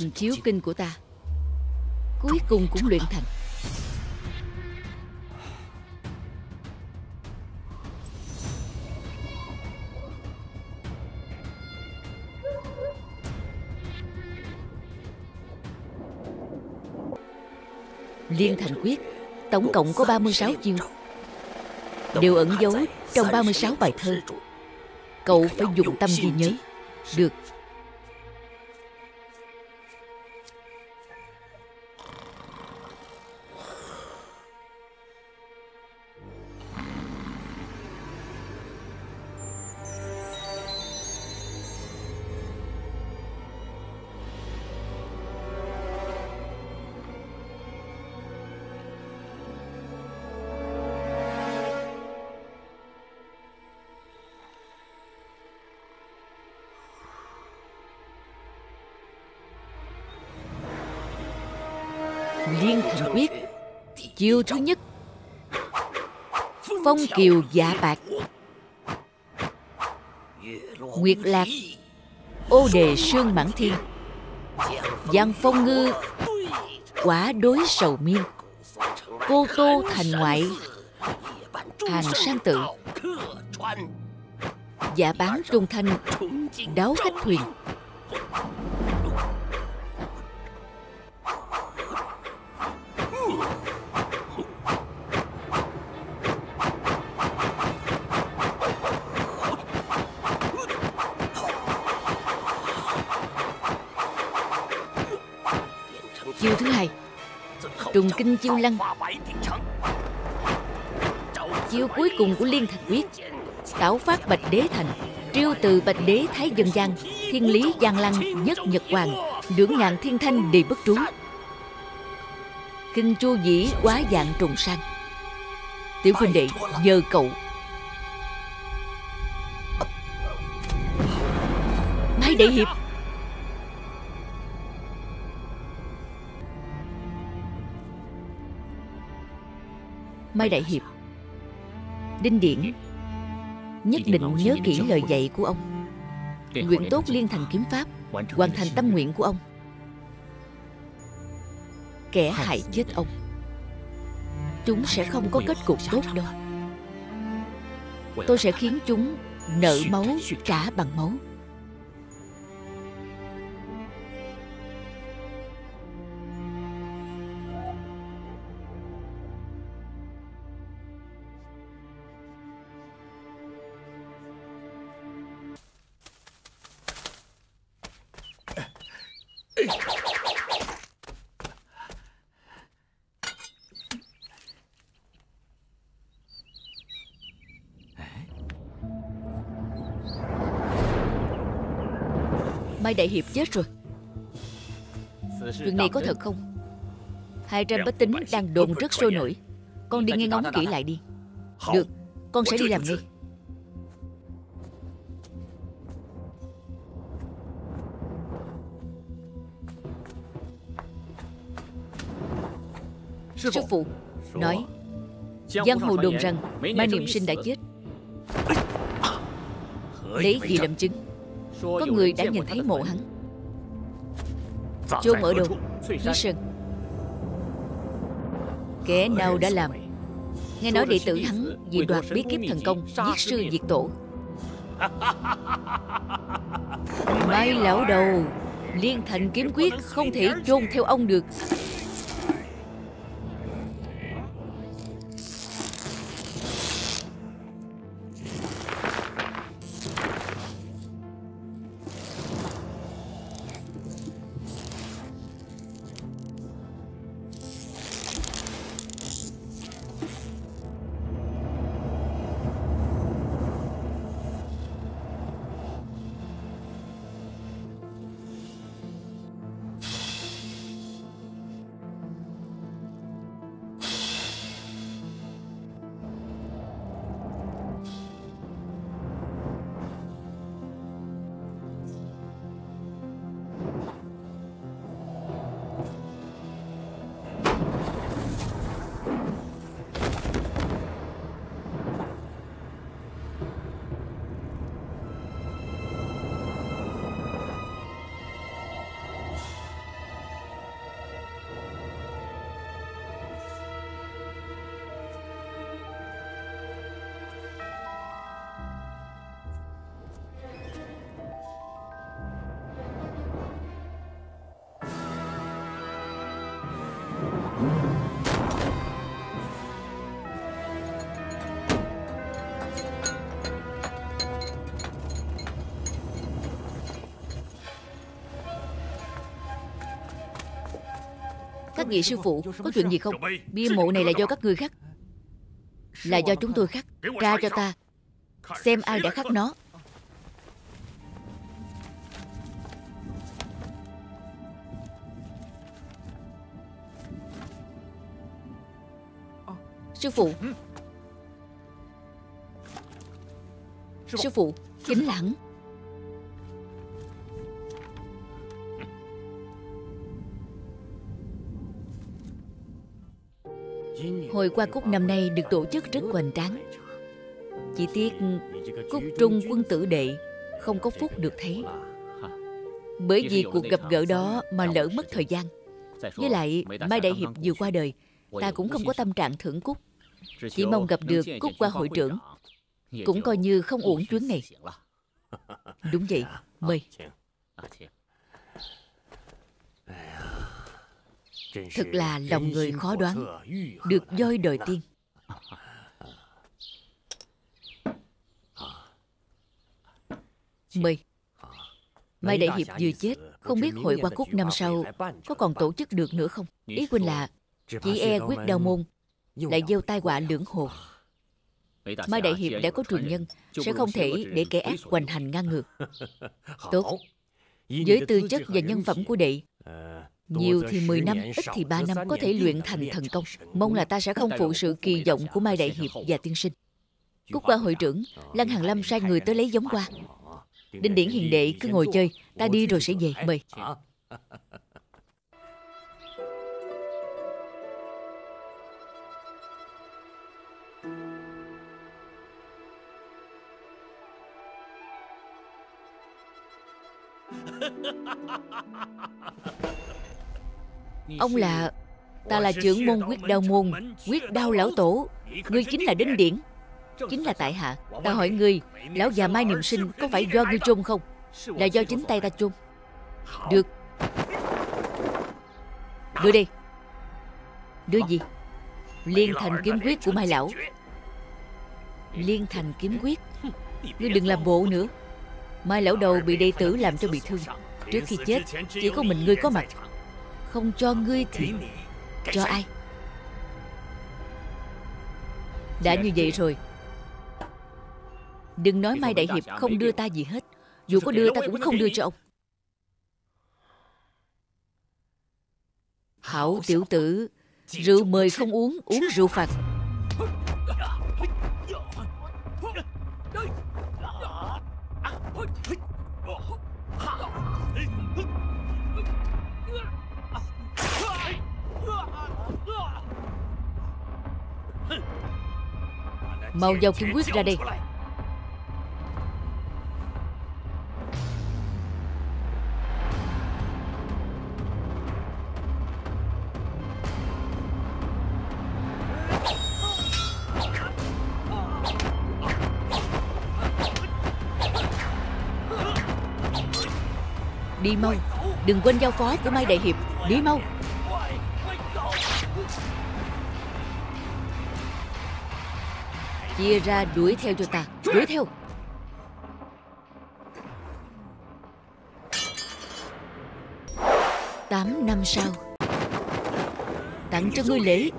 Thần chiếu kinh của ta. Cuối cùng cũng luyện thành. Liên thành quyết Tổng cộng có 36 chiêu. Đều ẩn giấu trong 36 bài thơ. Cậu phải dùng tâm ghi nhớ. Được Chiêu thứ nhất. Phong kiều dạ bạc. Nguyệt lạc. Ô đề sương mãn thiên. Giang phong ngư. Quả đối sầu miên. Cô tô thành ngoại. Hàng sang tự. Dạ bán trung thanh. Đáo khách thuyền. Kinh chiêu lăng. Chiêu cuối cùng của Liên Thành Quyết Đảo phát Bạch Đế Thành, Triêu từ Bạch Đế Thái Dân Giang Thiên Lý Giang Lăng, Nhất Nhật Hoàng, Lưỡng ngàn thiên thanh đề bất trú. Kinh chu dĩ quá dạng trùng sang. Tiểu huynh đệ, nhờ cậu. Mai Đại Hiệp Mai Đại Hiệp. Đinh Điển. Nhất định nhớ kỹ lời dạy của ông. Luyện tốt liên thành kiếm pháp Hoàn thành tâm nguyện của ông. Kẻ hại chết ông. Chúng sẽ không có kết cục tốt đâu. Tôi sẽ khiến chúng nợ máu trả bằng máu Mai Đại Hiệp chết rồi. Chuyện này có thật không? Hai trăm bách tính đang đồn rất sôi nổi. Con đi nghe ngóng kỹ lại đi. Được, Con sẽ đi làm ngay. Sư phụ Nói, Giang hồ đồn rằng Mai Niệm Sinh đã chết. Lấy gì làm chứng. Có người đã nhìn thấy mộ hắn. chôn ở đâu Phía sơn Kẻ nào đã làm? Nghe nói đệ tử hắn vì đoạt bí kíp thần công Giết sư diệt tổ. Mai lão đầu Liên thành kiếm quyết không thể chôn theo ông được Các vị sư phụ, Có chuyện gì không? Bia mộ này là do các người khắc. Là do chúng tôi khắc. Ra cho ta. Xem ai đã khắc nó. Sư phụ. Sư phụ, Kính lặng. Hồi qua cúc năm nay được tổ chức rất hoành tráng. Chỉ tiếc Cúc trung quân tử đệ Không có phúc được thấy. Bởi vì cuộc gặp gỡ đó Mà lỡ mất thời gian. Với lại, Mai Đại Hiệp vừa qua đời, Ta cũng không có tâm trạng thưởng cúc. Chỉ mong gặp được cúc qua hội trưởng. Cũng coi như không uổng chuyến này. Đúng vậy, Mời. Thật là lòng người khó đoán Được voi đời tiên Mời. Mai Đại Hiệp vừa chết Không biết hội qua cúc năm sau Có còn tổ chức được nữa không? Ý huynh là Chỉ e quyết đau môn Lại gieo tai họa lưỡng hồ. Mai Đại Hiệp đã có truyền nhân Sẽ không thể để kẻ ác hoành hành ngang ngược. Tốt. Với tư chất và nhân phẩm của đệ nhiều thì 10 năm, ít thì 3 năm có thể luyện thành thần công. Mong là ta sẽ không phụ sự kỳ vọng của Mai Đại Hiệp và tiên sinh. Cúc qua hội trưởng, Lăng Hàng Lâm sai người tới lấy giống qua. Đinh Điển hiền đệ cứ ngồi chơi, ta đi rồi sẽ về, mời. Ông là Ta là trưởng môn quyết đao môn, Quyết đao lão tổ. Ngươi chính là Đinh Điển, Chính là tại hạ. Ta hỏi ngươi, Lão già Mai Niệm Sinh có phải do ngươi chôn không? Là do chính tay ta chôn. Được. Đưa đi. Đưa gì? Liên thành kiếm quyết của Mai Lão. Liên thành kiếm quyết. Ngươi đừng làm bộ nữa. Mai Lão đầu bị đệ tử làm cho bị thương. Trước khi chết, Chỉ có mình ngươi có mặt không cho ngươi thì Cho ai? Đã như vậy rồi. Đừng nói Mai Đại Hiệp không đưa ta gì hết. Dù có đưa ta cũng không đưa cho ông. Hảo tiểu tử Rượu mời không uống Uống rượu phạt Mau giao kiếm quyết ra đây Đi mau, Đừng quên giao phó của Mai Đại Hiệp. Đi mau. Chia ra đuổi theo cho ta. Đuổi theo. Tám năm sau. Tặng cho ngươi lễ.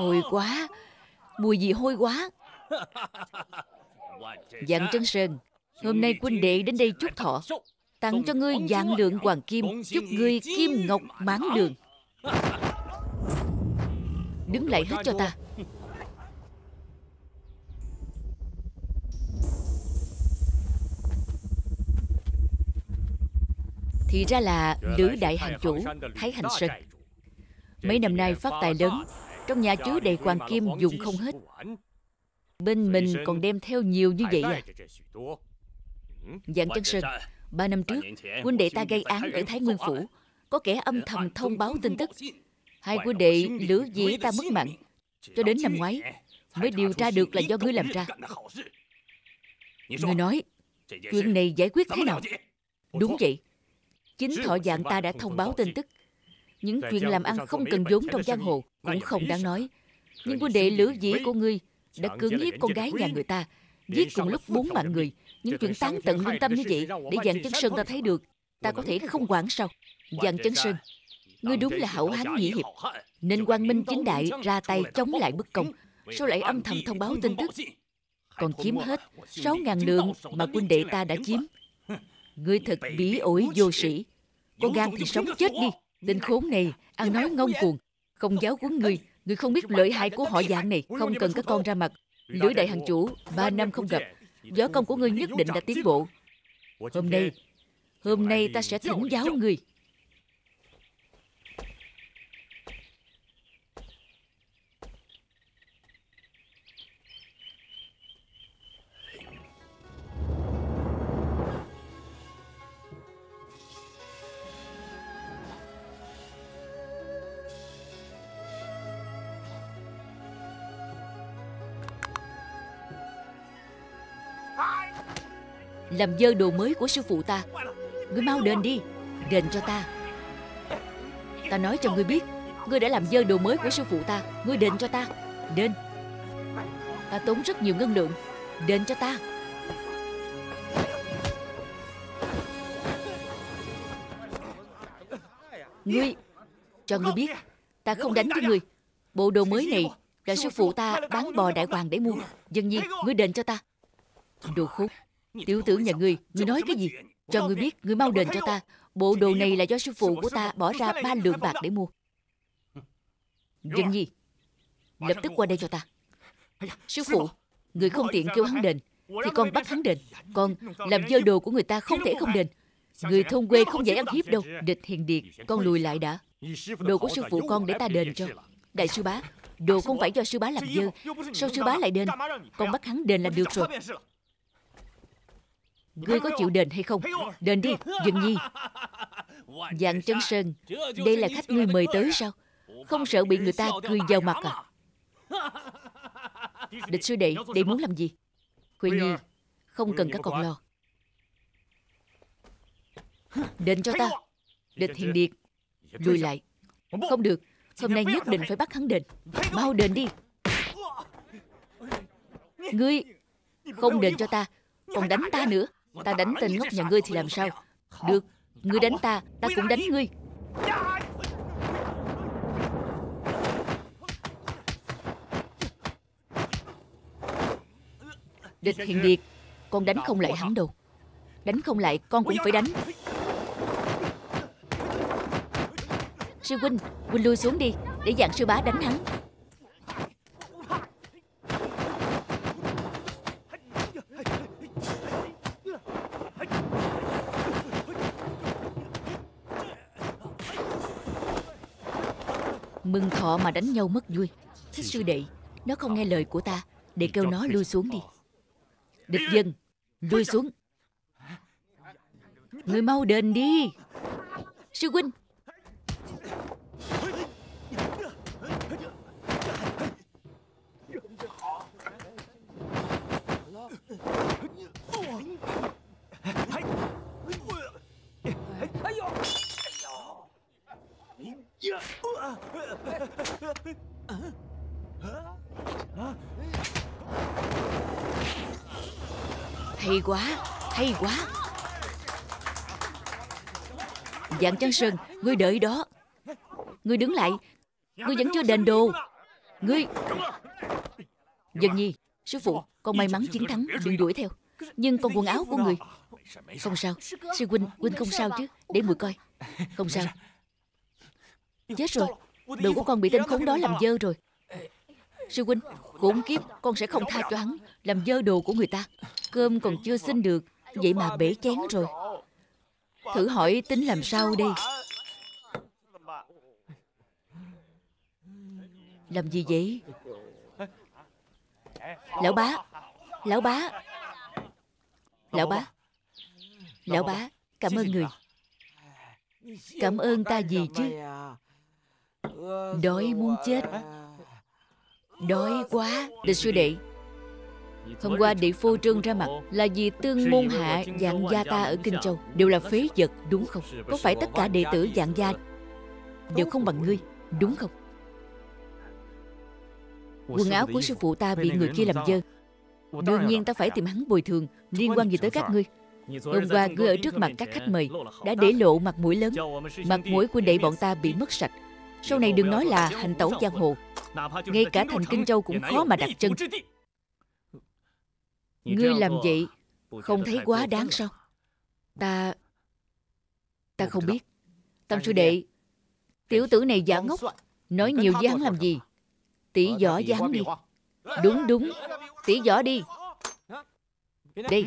Hôi quá. Mùi gì hôi quá. Dạng Trân Sơn Hôm nay quân đệ đến đây chúc thọ Tặng cho ngươi dạng lượng hoàng kim Chúc ngươi kim ngọc mãn đường. Đứng lại hết cho ta. Thì ra là Lữ Đại Hàng Chủ Thái Hành Sơn. Mấy năm nay phát tài lớn trong nhà chứa đầy hoàng kim dùng không hết. Bên mình còn đem theo nhiều như vậy à? Dạng chân sơn, Ba năm trước Huynh đệ ta gây án ở Thái Nguyên Phủ. Có kẻ âm thầm thông báo tin tức. Hai huynh đệ lửa dĩ ta mất mạng. Cho đến năm ngoái, Mới điều tra được là do ngươi làm ra. Ngươi nói, Chuyện này giải quyết thế nào? Đúng vậy. Chính thọ dạng ta đã thông báo tin tức. Những chuyện làm ăn không cần vốn trong giang hồ cũng không đáng nói. Nhưng quân đệ lữ dĩ của ngươi đã cưỡng hiếp con gái nhà người ta, giết cùng lúc bốn mạng người. Những chuyện tán tận lương tâm như vậy để dàn chân sơn ta thấy được, ta có thể không quản sao. Dàn chân sơn, ngươi đúng là hậu hán nhĩ hiệp, nên quang minh chính đại ra tay chống lại bất công, sao lại âm thầm thông báo tin tức còn chiếm hết sáu ngàn lượng mà quân đệ ta đã chiếm. Ngươi thật bí ổi vô sĩ. Có gan thì sống chết đi. Tên khốn này, ăn nói ngông cuồng. Không giáo huấn người, người không biết lợi hại của họ dạng này. Không cần các con ra mặt. Lưỡi đại hàng chủ, ba năm không gặp. Võ công của ngươi nhất định đã tiến bộ. Hôm nay, hôm nay ta sẽ thỉnh giáo người. Làm dơ đồ mới của sư phụ ta. Ngươi mau đền đi, Đền cho ta. Ta nói cho ngươi biết, Ngươi đã làm dơ đồ mới của sư phụ ta. Ngươi đền cho ta, Đền. Ta tốn rất nhiều ngân lượng, Đền cho ta. Ngươi, Cho ngươi biết, Ta không đánh với ngươi. Bộ đồ mới này Là sư phụ ta bán bò đại hoàng để mua. Dân nhiên Ngươi đền cho ta. Đồ khốn. Tiểu tử nhà ngươi, ngươi nói cái gì? Cho ngươi biết, ngươi mau đền cho ta. Bộ đồ này là do sư phụ của ta bỏ ra ba lượng bạc để mua. Dân nhi, lập tức qua đây cho ta. Sư phụ, người không tiện kêu hắn đền, thì con bắt hắn đền. Con làm dơ đồ của người ta không thể không đền. Người thôn quê không dễ ăn hiếp đâu. Địch hiền điệt, con lùi lại đã. Đồ của sư phụ con để ta đền cho. Đại sư bá, đồ không phải do sư bá làm dơ. Sao sư bá lại đền? Con bắt hắn đền là được rồi. Ngươi có chịu đền hay không? Đền đi, dừng nhi. Dạng Trấn Sơn, đây là khách ngươi mời tới sao? Không sợ bị người ta cười vào mặt à? Địch sư đệ, đệ muốn làm gì? Huệ Nhi, không cần các con lo. Đền cho ta. Địch hiền điệt, lùi lại. Không được, hôm nay nhất định phải bắt hắn đền. Mau đền đi. Ngươi không đền cho ta, còn đánh ta nữa. Ta đánh tên ngốc nhà ngươi thì làm sao? Được Ngươi đánh ta Ta cũng đánh ngươi. Địch hiền điệt Con đánh không lại hắn đâu. Đánh không lại con cũng phải đánh. Sư huynh Huynh lui xuống đi Để dạng sư bá đánh hắn Mừng thọ mà đánh nhau mất vui. Sư đệ Nó không nghe lời của ta. Để kêu nó lui xuống đi. Địch dân Lui xuống. Người mau đền đi. Sư huynh Hay quá, hay quá. Dạng chân sừng, ngươi đợi đó. Ngươi đứng lại. Ngươi vẫn chưa đền đồ. Ngươi Dân nhi, sư phụ Con may mắn chiến thắng, đừng đuổi theo. Nhưng con quần áo của người Không sao, sư huynh, huynh không sao chứ. Để mùi coi. Không sao. Chết rồi. Đồ của con bị tên khốn đó làm dơ rồi. Sư huynh, Khốn kiếp, Con sẽ không tha cho hắn, Làm dơ đồ của người ta. Cơm còn chưa xin được, Vậy mà bể chén rồi. Thử hỏi tính làm sao đây? Làm gì vậy? Lão bá Lão bá. Lão bá Lão bá, Cảm ơn người. Cảm ơn ta gì chứ. Đói muốn chết. Đói quá Địch sư đệ. Hôm qua đệ Phu trương ra mặt là vì tương môn hạ dạng gia ta ở Kinh Châu. Đều là phế vật, đúng không? Có phải tất cả đệ tử dạng gia đều không bằng ngươi, đúng không? Quần áo của sư phụ ta bị người kia làm dơ. Đương nhiên ta phải tìm hắn bồi thường, Liên quan gì tới các ngươi. Hôm qua ngươi ở trước mặt các khách mời, Đã để lộ mặt mũi lớn. Mặt mũi của đệ bọn ta bị mất sạch. Sau này đừng nói là hành tẩu giang hồ. Ngay cả thành Kinh Châu cũng khó mà đặt chân. Ngươi làm vậy Không thấy quá đáng sao? Ta Ta không biết. Tam sư đệ, Tiểu tử này giả ngốc, Nói nhiều với hắn làm gì? Tỷ võ với hắn đi. Đúng đúng. Tỷ võ đi. Đi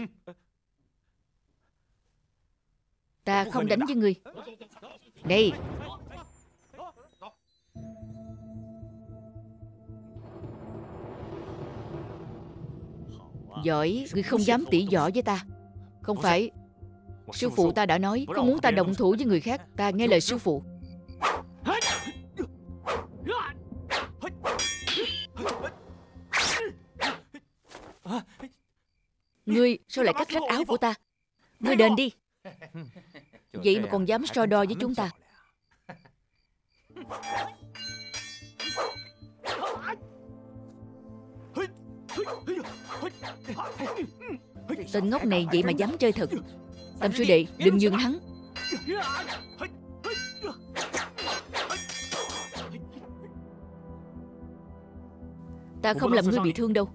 Ta không đánh với ngươi. Đây. Giỏi Ngươi không dám tỉ võ với ta. Không phải. Sư phụ ta đã nói Không muốn ta động thủ với người khác Ta nghe lời sư phụ. Ngươi sao lại cắt rách áo của ta? Ngươi đền đi. Vậy mà còn dám so đo với chúng ta Tên ngốc này vậy mà dám chơi thật. Tam sư đệ, đừng nhường hắn. Ta không làm ngươi bị thương đâu.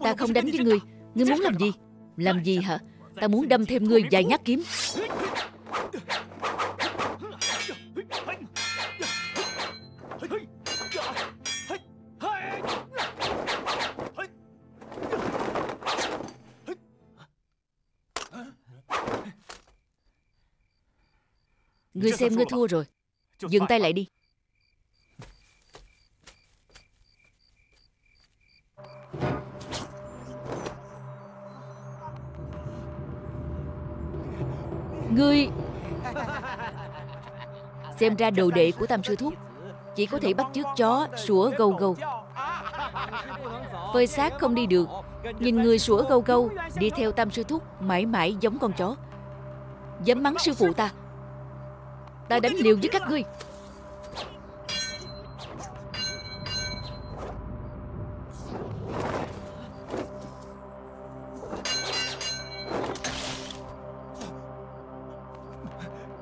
Ta không đánh với ngươi. Ngươi muốn làm gì? Làm gì hả? Ta muốn đâm thêm ngươi vài nhát kiếm. Ngươi xem ngươi thua rồi. Dừng tay lại đi. Ngươi Xem ra đồ đệ của Tam Sư Thúc Chỉ có thể bắt chước chó sủa gâu gâu. Phơi xác không đi được Nhìn người sủa gâu gâu Đi theo Tam Sư Thúc Mãi mãi giống con chó. Dám mắng sư phụ ta Ta đánh liều với các ngươi.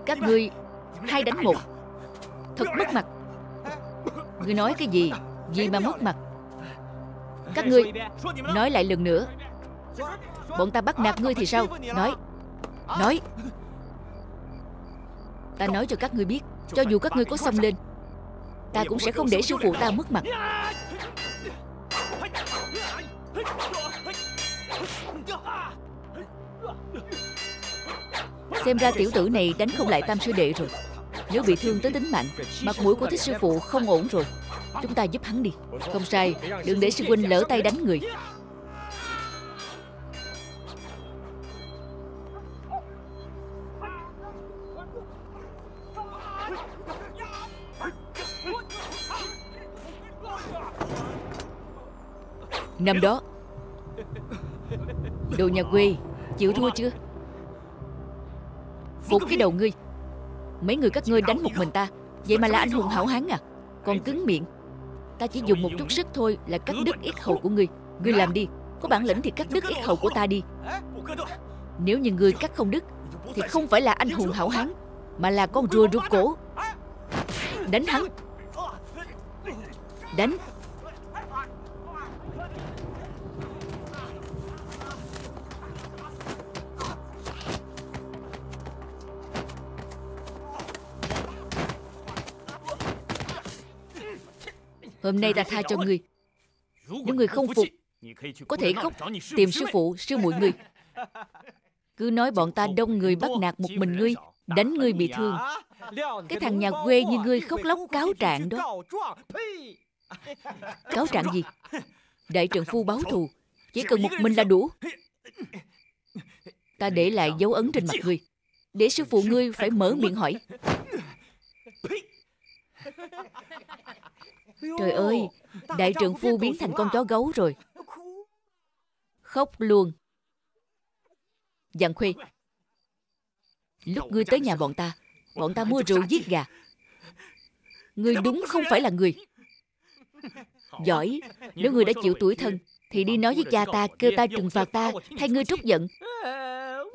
Các ngươi Hai đánh một. Thật mất mặt. Ngươi nói cái gì? Gì mà mất mặt? Các ngươi Nói lại lần nữa. Bọn ta bắt nạt ngươi thì sao? Nói. Nói. Ta nói cho các ngươi biết, Cho dù các ngươi có xông lên, Ta cũng sẽ không để sư phụ ta mất mặt. Xem ra tiểu tử này đánh không lại tam sư đệ rồi. Nếu bị thương tới tính mạng, Mặt mũi của thích sư phụ không ổn rồi. Chúng ta giúp hắn đi. Không sai, Đừng để sư huynh lỡ tay đánh người. Năm đó, Đồ nhà quê Chịu thua chưa? Phục cái đầu ngươi, Mấy người các ngươi đánh một mình ta, Vậy mà là anh hùng hảo hán à? Còn cứng miệng, Ta chỉ dùng một chút sức thôi là cắt đứt yết hầu của ngươi. Ngươi làm đi, Có bản lĩnh thì cắt đứt yết hầu của ta đi. Nếu như ngươi cắt không đứt, Thì không phải là anh hùng hảo hán, Mà là con rùa rụt cổ. Đánh hắn. Đánh. Hôm nay ta tha cho ngươi Nếu ngươi không phục Có thể khóc tìm sư phụ, sư muội ngươi Cứ nói bọn ta đông người bắt nạt một mình ngươi Đánh ngươi bị thương. Cái thằng nhà quê như ngươi khóc lóc cáo trạng đó. Cáo trạng gì? Đại trần phu báo thù Chỉ cần một mình là đủ. Ta để lại dấu ấn trên mặt ngươi. Để sư phụ ngươi phải mở miệng hỏi Trời ơi, đại trượng phu biến thành con chó gấu rồi. Khóc luôn. Giang Khuê, lúc ngươi tới nhà bọn ta, bọn ta mua rượu giết gà. Ngươi đúng không phải là người. Giỏi, nếu ngươi đã chịu tuổi thân, thì đi nói với cha ta, kêu ta trừng phạt ta, thay ngươi trút giận.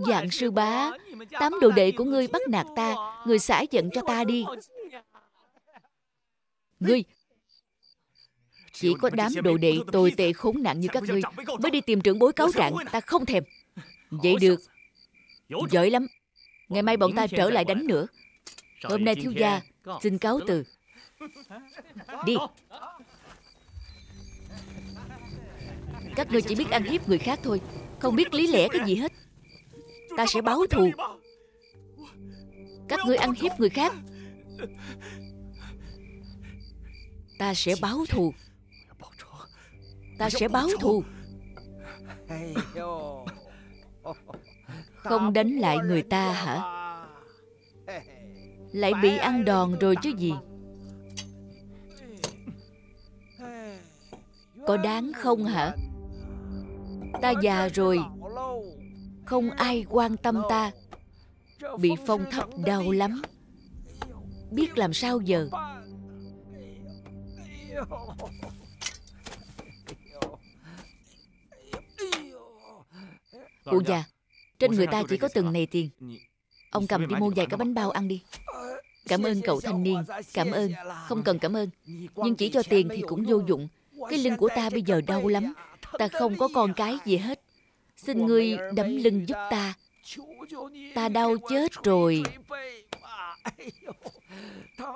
Dạng sư bá, tám đồ đệ của ngươi bắt nạt ta, ngươi xả giận cho ta đi. Ngươi, chỉ có đám đồ đệ tồi tệ khốn nạn như các ngươi. mới đi tìm trưởng bối cáo trạng, ta không thèm. Vậy được, giỏi lắm. Ngày mai bọn ta trở lại đánh nữa. Hôm nay thiếu gia xin cáo từ. Đi. Các ngươi chỉ biết ăn hiếp người khác thôi. Không biết lý lẽ cái gì hết. Ta sẽ báo thù. Các ngươi ăn hiếp người khác. Ta sẽ báo thù Ta sẽ báo thù. Không đánh lại người ta hả? Lại bị ăn đòn rồi chứ gì? Có đáng không hả? Ta già rồi. Không ai quan tâm ta. Bị phong thấp đau lắm. Biết làm sao giờ Cụ già Trên người ta chỉ có từng này tiền. Ông cầm đi mua vài cái bánh bao ăn đi. Cảm ơn cậu thanh niên Cảm ơn. Không cần cảm ơn Nhưng chỉ cho tiền thì cũng vô dụng. Cái lưng của ta bây giờ đau lắm. Ta không có con cái gì hết. Xin ngươi đấm lưng giúp ta. Ta. Đau chết rồi.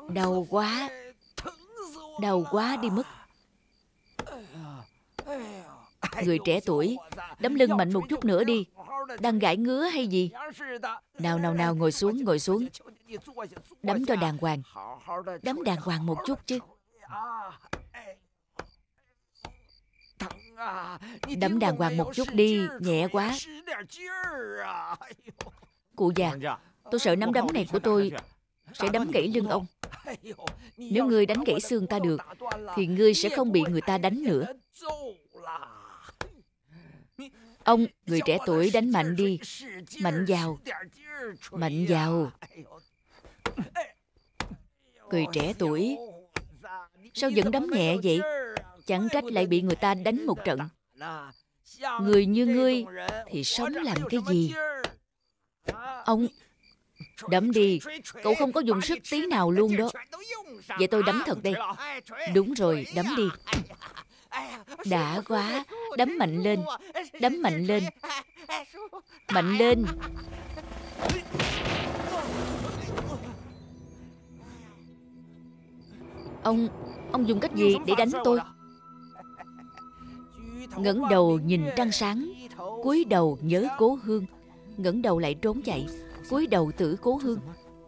Đau quá. Đau quá đi mất Người trẻ tuổi Đấm lưng mạnh một chút nữa đi. Đang gãi ngứa hay gì? Nào nào nào ngồi xuống ngồi xuống. Đấm cho đàng hoàng. Đấm đàng hoàng một chút chứ. Đấm đàng hoàng một chút đi Nhẹ quá. Cụ già Tôi sợ nắm đấm này của tôi Sẽ đấm gãy lưng ông. Nếu ngươi đánh gãy xương ta được Thì ngươi sẽ không bị người ta đánh nữa Ông, người trẻ tuổi đánh mạnh đi. Mạnh vào. Mạnh vào. Người trẻ tuổi. Sao vẫn đấm nhẹ vậy? Chẳng trách lại bị người ta đánh một trận. Người như ngươi Thì sống làm cái gì? Ông Đấm đi. Cậu không có dùng sức tí nào luôn đó. Vậy tôi đấm thật đây. Đúng rồi đấm đi. Đã quá. Đấm mạnh lên. Đấm mạnh lên. Mạnh lên. Ông Ông dùng cách gì để đánh tôi? Ngẩng đầu nhìn trăng sáng, cúi đầu nhớ cố hương. Ngẩng đầu lại trốn chạy, cúi đầu tử cố hương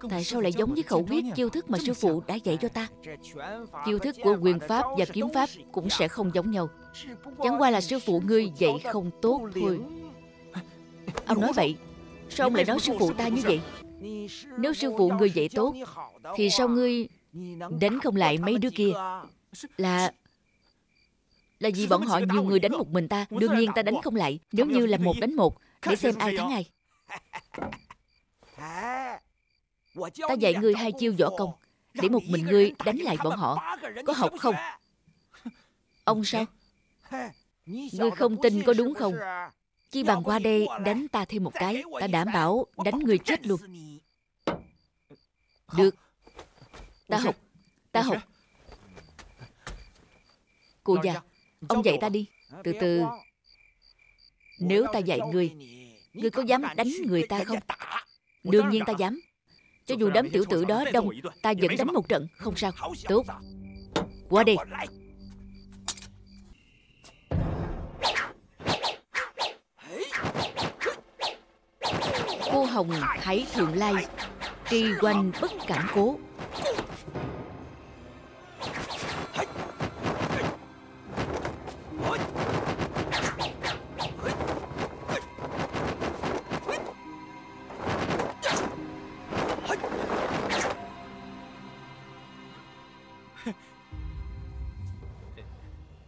tại sao lại giống với khẩu quyết chiêu thức mà sư phụ đã dạy cho ta? Chiêu thức của quyền pháp và kiếm pháp cũng sẽ không giống nhau. Chẳng qua là sư phụ ngươi dạy không tốt thôi. ông nói vậy sao ông lại nói sư phụ ta như vậy? Nếu sư phụ ngươi dạy tốt thì sao ngươi đánh không lại mấy đứa kia? là là vì bọn họ nhiều người đánh một mình ta Đương nhiên ta đánh không lại Nếu như là một đánh một Để xem ai thắng ai Ta dạy ngươi hai chiêu võ công Để một mình ngươi đánh lại bọn họ. Có học không? Ông sao? Ngươi không tin có đúng không? Chi bằng qua đây đánh ta thêm một cái Ta đảm bảo đánh ngươi chết luôn. Được. Ta học Ta học. Cụ già Ông dạy ta đi. Từ từ. Nếu ta dạy ngươi Ngươi có dám đánh người ta không? Đương nhiên ta dám Cho dù đám tiểu tử đó đông Ta vẫn đánh một trận Không sao. Tốt. Qua đi. Cô Hồng hãy thường lai Tri quanh bất cảm cố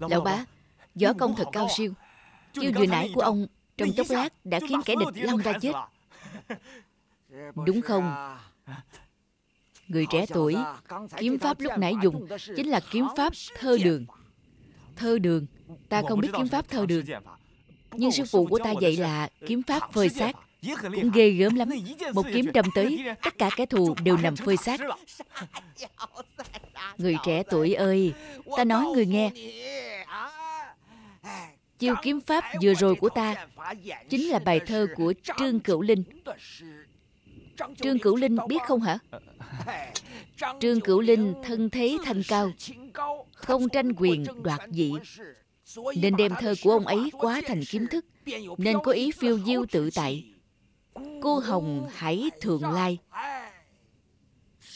Lão bá Võ công thật cao siêu. Chiêu vừa nãy của ông Trong chốc lát đã khiến kẻ địch lăn ra chết. Đúng không? Người trẻ tuổi Kiếm pháp lúc nãy dùng Chính là kiếm pháp thơ đường. Thơ đường. Ta không biết kiếm pháp thơ đường. Nhưng sư phụ của ta dạy là Kiếm pháp phơi xác cũng ghê gớm lắm. Một kiếm đâm tới Tất cả kẻ thù đều nằm phơi xác. Người trẻ tuổi ơi Ta nói người nghe Chiêu kiếm pháp vừa rồi của ta Chính là bài thơ của Trương Cửu Linh. Trương Cửu Linh biết không hả? Trương Cửu Linh thân thế thanh cao, Không tranh quyền đoạt dị Nên đem thơ của ông ấy quá thành kiếm thức, Nên có ý phiêu diêu tự tại. Cô hồng hãy thượng lai,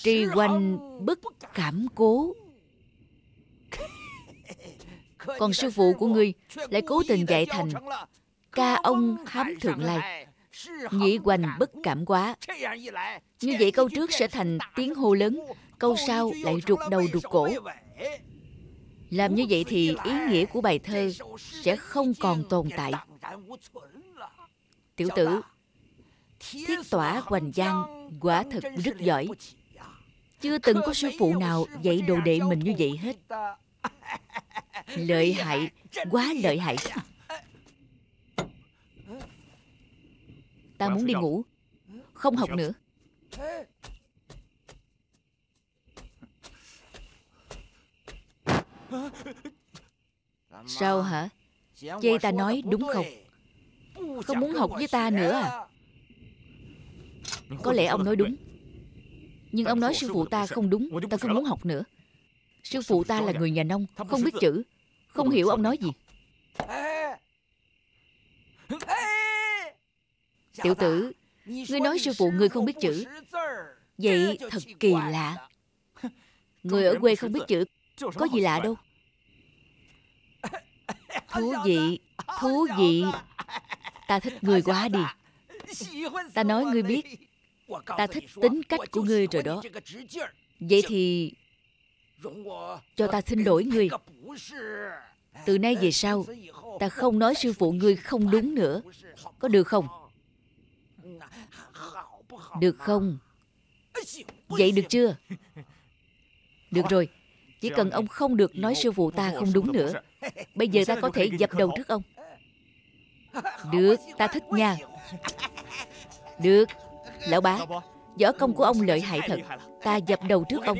tri quanh bất cảm cố còn sư phụ của ngươi lại cố tình dạy thành ca ông hám thượng lai. Nhị hoành bất cảm quá. Như vậy câu trước sẽ thành tiếng hô lớn, câu sau lại rụt đầu rụt cổ. Làm như vậy thì ý nghĩa của bài thơ sẽ không còn tồn tại. Tiểu tử, thiết tỏa hoành giang quả thật rất giỏi. Chưa từng có sư phụ nào dạy đồ đệ mình như vậy hết lợi hại quá lợi hại. Ta muốn đi ngủ không học nữa. Sao hả? Chê ta nói đúng không? Không muốn học với ta nữa à? Có lẽ ông nói đúng. Nhưng ông nói sư phụ ta không đúng Ta không muốn học nữa. Sư phụ ta là người nhà nông Không biết chữ không hiểu ông nói gì. Tiểu tử, Ngươi nói sư phụ ngươi không biết chữ. Vậy thật kỳ lạ. Người ở quê không biết chữ, Có gì lạ đâu. Thú vị Thú vị. Ta thích người quá đi. Ta nói ngươi biết. Ta thích tính cách của ngươi rồi đó. Vậy thì cho ta xin lỗi người. Từ nay về sau Ta không nói sư phụ ngươi không đúng nữa. Có được không? Được không? Vậy được chưa? Được rồi. Chỉ cần ông không được nói sư phụ ta không đúng nữa Bây giờ ta có thể dập đầu trước ông. Được, ta thích nha. Được, Lão bá Võ công của ông lợi hại thật. Ta dập đầu trước ông.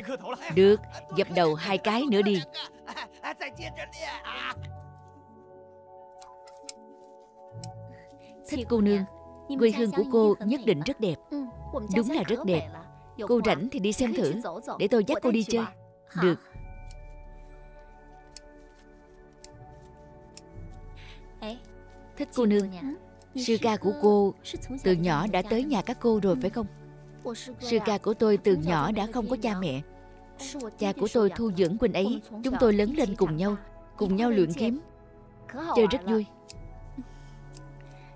Được, dập đầu hai cái nữa đi. Thích cô nương. Quê hương của cô nhất định rất đẹp. Đúng là rất đẹp. Cô rảnh thì đi xem thử. Để tôi dắt cô đi chơi. Được. Thích cô nương. Sư ca của cô từ nhỏ đã tới nhà các cô rồi phải không? Sư ca của tôi từ nhỏ đã không có cha mẹ. Cha của tôi thu dưỡng Quỳnh ấy, Chúng tôi lớn lên cùng nhau Cùng nhau luyện kiếm. Chơi rất vui.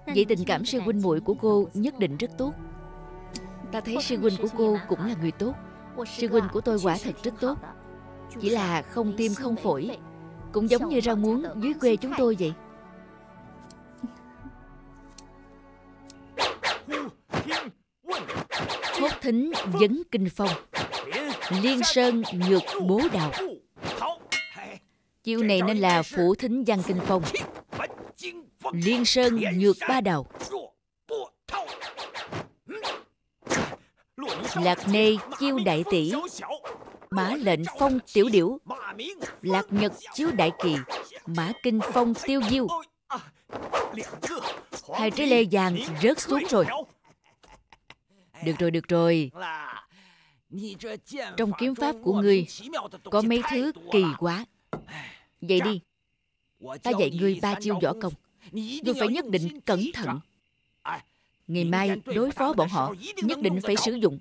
Vậy tình cảm sư huynh muội của cô nhất định rất tốt. Ta thấy sư huynh của cô cũng là người tốt. Sư huynh của tôi quả thật rất tốt. Chỉ là không tim không phổi, Cũng giống như rau muống dưới quê chúng tôi vậy. Thính vấn kinh phong. Liên sơn nhược bố đạo. Chiêu này nên là phủ thính văn kinh phong. Liên sơn nhược ba đào Lạc nê chiêu đại tỷ. Mã lệnh phong tiểu điểu. Lạc nhật chiếu đại kỳ. Mã kinh phong tiêu diêu. Hai trái lê vàng rớt xuống rồi được rồi, được rồi. Trong kiếm pháp của ngươi có mấy thứ kỳ quá. Vậy đi. Ta dạy ngươi ba chiêu võ công. Ngươi phải nhất định cẩn thận. Ngày mai đối phó bọn họ nhất định phải sử dụng.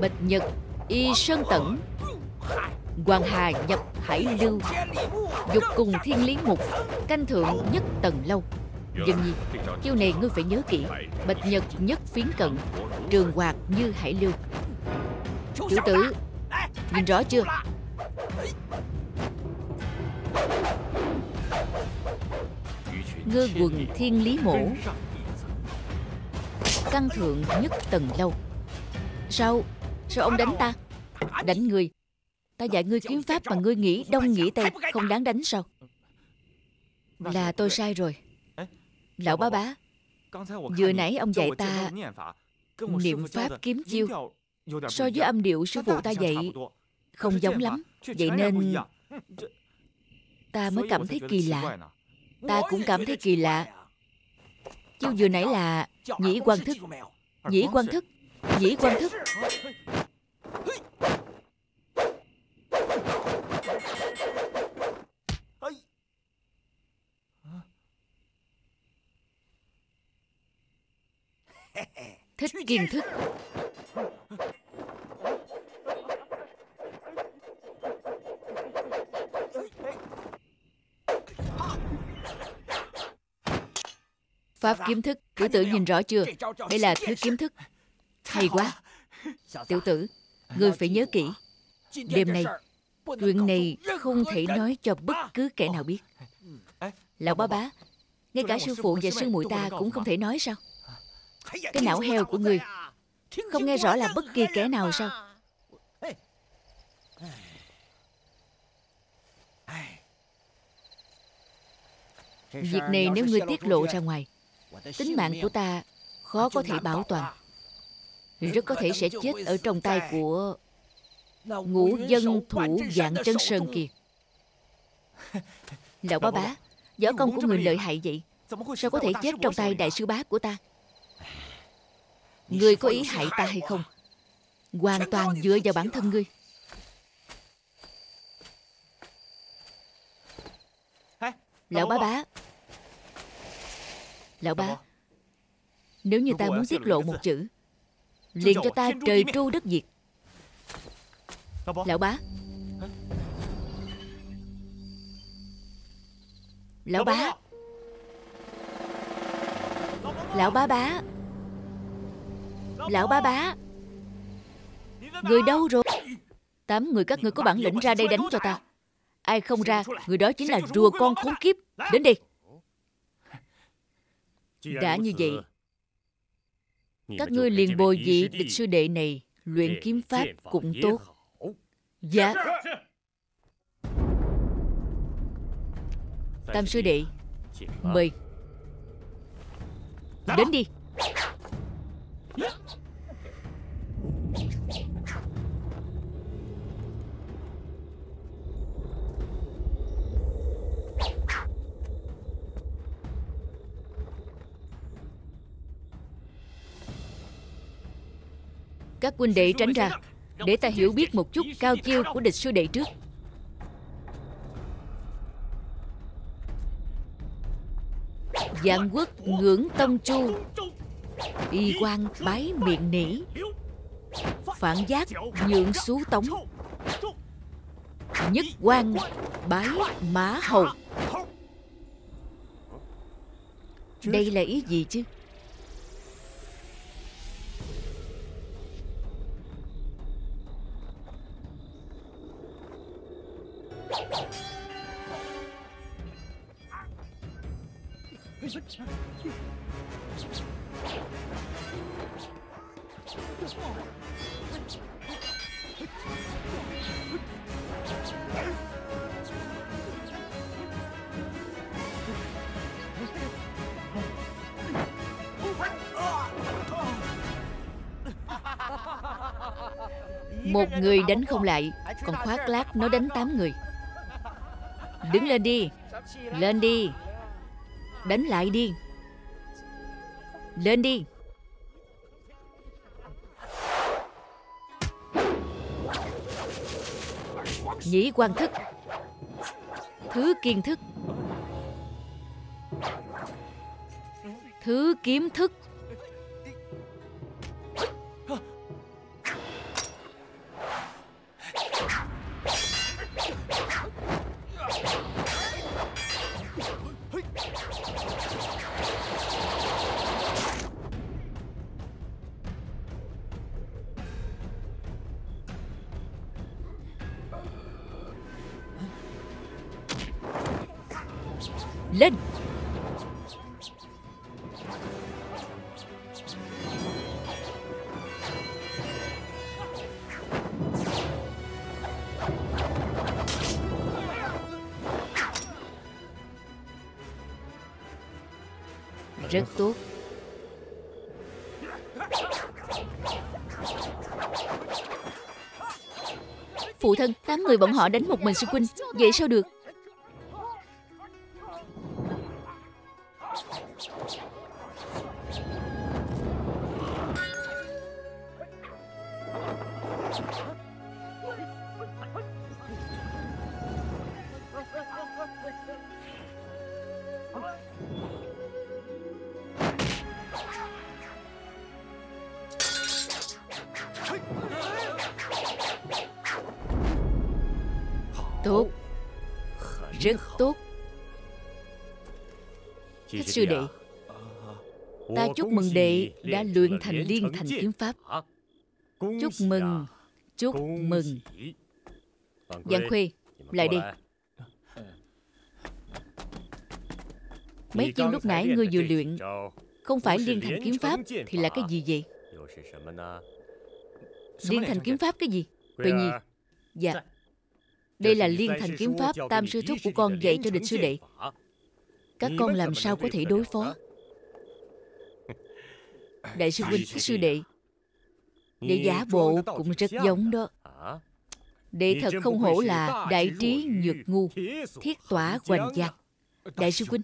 Bạch Nhật Y Sơn Tẩn Hoàng Hà nhập Hải Lưu Dục cùng thiên lý mục Canh thượng nhất tầng lâu Dân nhi Chiêu này ngươi phải nhớ kỹ. Bạch nhật nhất phiến cận Trường hoạt như hải lưu. Chủ tử Nhìn rõ chưa? Ngư quần thiên lý mổ. Căn thượng nhất tầng lâu. Sao? Sao ông đánh ta? Đánh người. Ta dạy ngươi kiếm pháp mà ngươi nghĩ đông nghĩ tây Không đáng đánh sao? Là tôi sai rồi Lão bá bá Vừa nãy ông dạy ta Niệm pháp kiếm chiêu. So với âm điệu sư phụ ta dạy Không giống lắm. Vậy nên Ta mới cảm thấy kỳ lạ. Ta cũng cảm thấy kỳ lạ. Chiêu vừa nãy là Nhĩ quan thức. Nhĩ quan thức. Nhĩ quan thức Thích kiến thức. Pháp kiếm thức, Tiểu tử nhìn rõ chưa? Đây là thứ kiếm thức. Hay quá. Tiểu tử Ngươi phải nhớ kỹ. Đêm nay, Chuyện này không thể nói cho bất cứ kẻ nào biết. Lão bá bá, Ngay cả sư phụ và sư muội ta cũng không thể nói sao? Cái não heo của ngươi Không nghe rõ là bất kỳ kẻ nào sao? Việc này nếu ngươi tiết lộ ra ngoài tính mạng của ta khó có thể bảo toàn. rất có thể sẽ chết ở trong tay của ngũ dân thủ dạng chân sơn kia. Lão bá bá võ công của người lợi hại vậy? Sao có thể chết trong tay đại sư bá của ta người có ý hại ta hay không? hoàn toàn dựa vào bản thân ngươi. Lão bá bá. Lão bá. Nếu như ta muốn tiết lộ một chữ Liền cho ta trời tru đất diệt. Lão bá? Lão bá. Lão bá bá Lão ba bá. Người đâu rồi? Tám người các ngươi có bản lĩnh ra đây đánh cho ta. Ai không ra, Người đó chính là rùa con khốn kiếp. Đến đi đã như vậy, các ngươi liền bồi vị địch sư đệ này, luyện kiếm pháp cũng tốt. Dạ. Tam sư đệ, mời. Đến đi. Các huynh đệ tránh ra, Để ta hiểu biết một chút cao chiêu của địch sư đệ trước. Dạng quốc ngưỡng tông chu. Y quan bái miệng nỉ. Phản giác nhượng xú tống. Nhất quan bái mã hầu. Đây là ý gì chứ? Một người đánh không lại, Còn khoác lác nó đánh tám người. Đứng lên đi Lên đi. Đánh lại đi. Lên đi. Nhĩ quan thức. Thứ kiên thức. Thứ kiếm thức. Người bọn họ đánh một mình sư huynh Vậy sao được? Sư đệ. Ta chúc mừng đệ đã luyện thành liên thành kiếm pháp. Chúc mừng Chúc mừng. Giang Khuê Lại đi. Mấy chiêu lúc nãy ngươi vừa luyện Không phải liên thành kiếm pháp Thì là cái gì vậy? Liên thành kiếm pháp cái gì? Tuệ Nhi Dạ. Đây là liên thành kiếm pháp Tam sư thúc của con dạy cho địch sư đệ Các con làm sao có thể đối phó? Đại sư huynh sư đệ? Để giả bộ cũng rất giống đó. Đệ thật không hổ là đại trí nhược ngu Thiết tỏa hoành giang. Đại sư huynh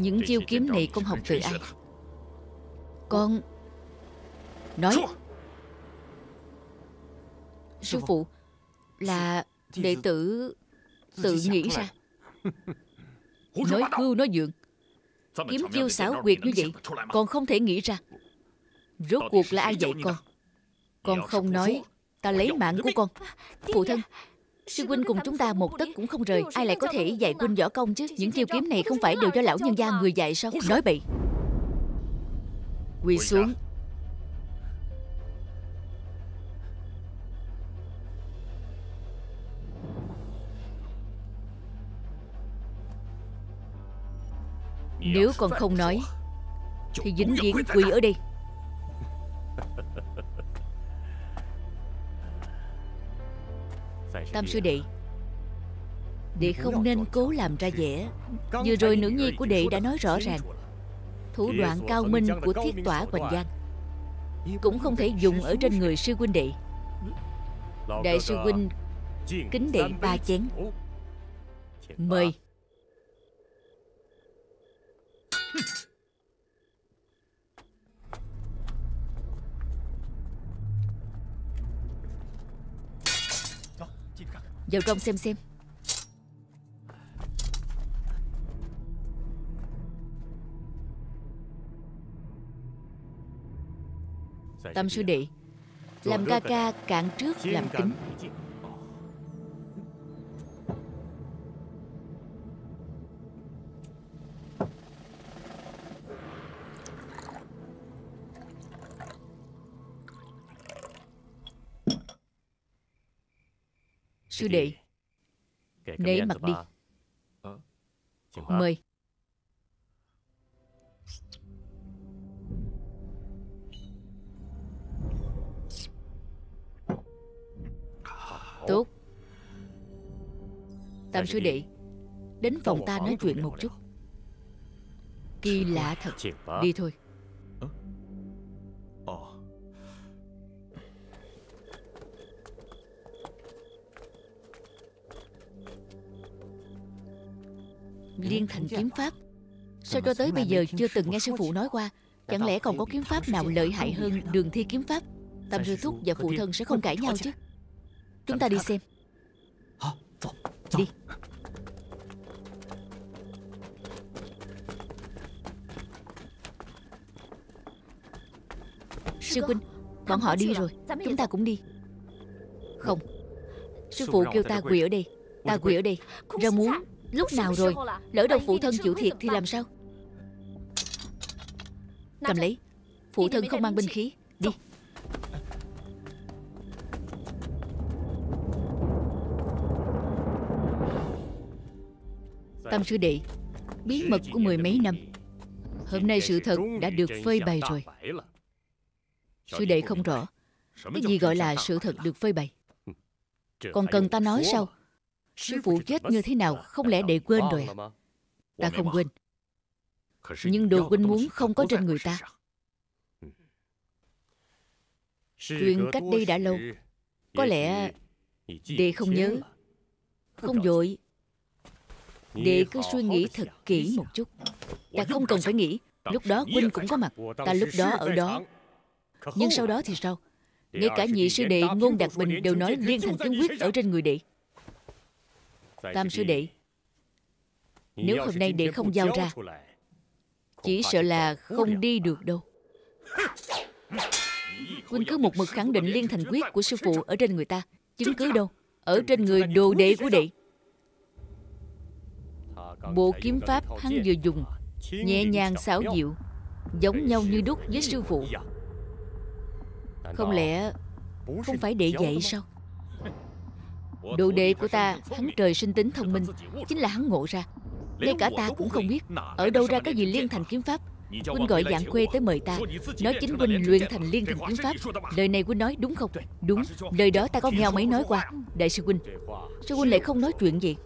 Những chiêu kiếm này con học từ ai. Con Nói. Sư phụ Là đệ tử Tự nghĩ ra. Nói hưu nói dượng Kiếm chiêu xảo quyệt như vậy Còn không thể nghĩ ra. Rốt cuộc là ai dạy con? Con không nói. Ta lấy mạng của con. Phụ thân Sư huynh cùng chúng ta một tấc cũng không rời Ai lại có thể dạy huynh võ công chứ? Những chiêu kiếm này không phải đều do lão nhân gia người dạy sao? Nói bậy. Quỳ xuống. Nếu con không nói Thì vĩnh viễn quỳ ở đây Tam sư đệ. Đệ không nên cố làm ra vẻ. Vừa rồi nữ nhi của đệ đã nói rõ ràng. Thủ đoạn cao minh của thiết tỏa hoành giang Cũng không thể dùng ở trên người sư huynh đệ. Đại sư huynh Kính đệ ba chén. Mời Vào trong xem xem. Tam sư đệ Làm ca ca cạn trước làm kính Sư đệ. Nể mặt đi. Mời Tốt. Tam sư đệ Đến phòng ta nói chuyện một chút. Kỳ lạ thật. Đi thôi Liên thành kiếm pháp. Sao cho tới bây giờ chưa từng nghe sư phụ nói qua? Chẳng lẽ còn có kiếm pháp nào lợi hại hơn đường thi kiếm pháp? Tam sư thúc và phụ thân sẽ không cãi nhau chứ? Chúng ta đi xem. Đi. Sư huynh Bọn họ đi rồi. Chúng ta cũng đi. Không. Sư phụ kêu ta quỳ ở đây. Ta quỳ ở đây. Ra muốn Lúc nào rồi? Lỡ đâu phụ thân chịu thiệt thì làm sao? Cầm lấy. Phụ thân không mang binh khí. Đi. Tam sư đệ Bí mật của mười mấy năm. Hôm nay sự thật đã được phơi bày rồi. Sư đệ không rõ Cái gì gọi là sự thật được phơi bày? Còn cần ta nói sao Sư phụ chết như thế nào Không lẽ để quên rồi à? Ta không quên. Nhưng đồ huynh muốn không có trên người ta. Chuyện cách đây đã lâu Có lẽ Đệ không nhớ. Không dội. Đệ cứ suy nghĩ thật kỹ một chút. Ta không cần phải nghĩ. Lúc đó huynh cũng có mặt. Ta lúc đó ở đó. Nhưng sau đó thì sao? Ngay cả nhị sư đệ Ngôn Đạt Bình đều nói liên thành kiếm quyết ở trên người đệ Tam sư đệ Nếu hôm nay đệ không giao ra Chỉ sợ là không đi được đâu. Huynh cứ một mực khẳng định liên thành quyết của sư phụ ở trên người ta Chứng cứ đâu? Ở trên người đồ đệ của đệ. Bộ kiếm pháp hắn vừa dùng Nhẹ nhàng xảo diệu Giống nhau như đúc với sư phụ. Không lẽ Không phải đệ dạy sao Đồ đệ của ta Hắn trời sinh tính thông minh Chính là hắn ngộ ra. Ngay cả ta cũng không biết Ở đâu ra cái gì liên thành kiếm pháp? Huynh gọi dạng quê tới mời ta. Nói chính Huynh luyện thành liên thành kiếm pháp. Lời này Huynh nói đúng không? Đúng Lời đó ta có nghe ông ấy nói qua. Đại sư Huynh Sao Huynh lại không nói chuyện gì?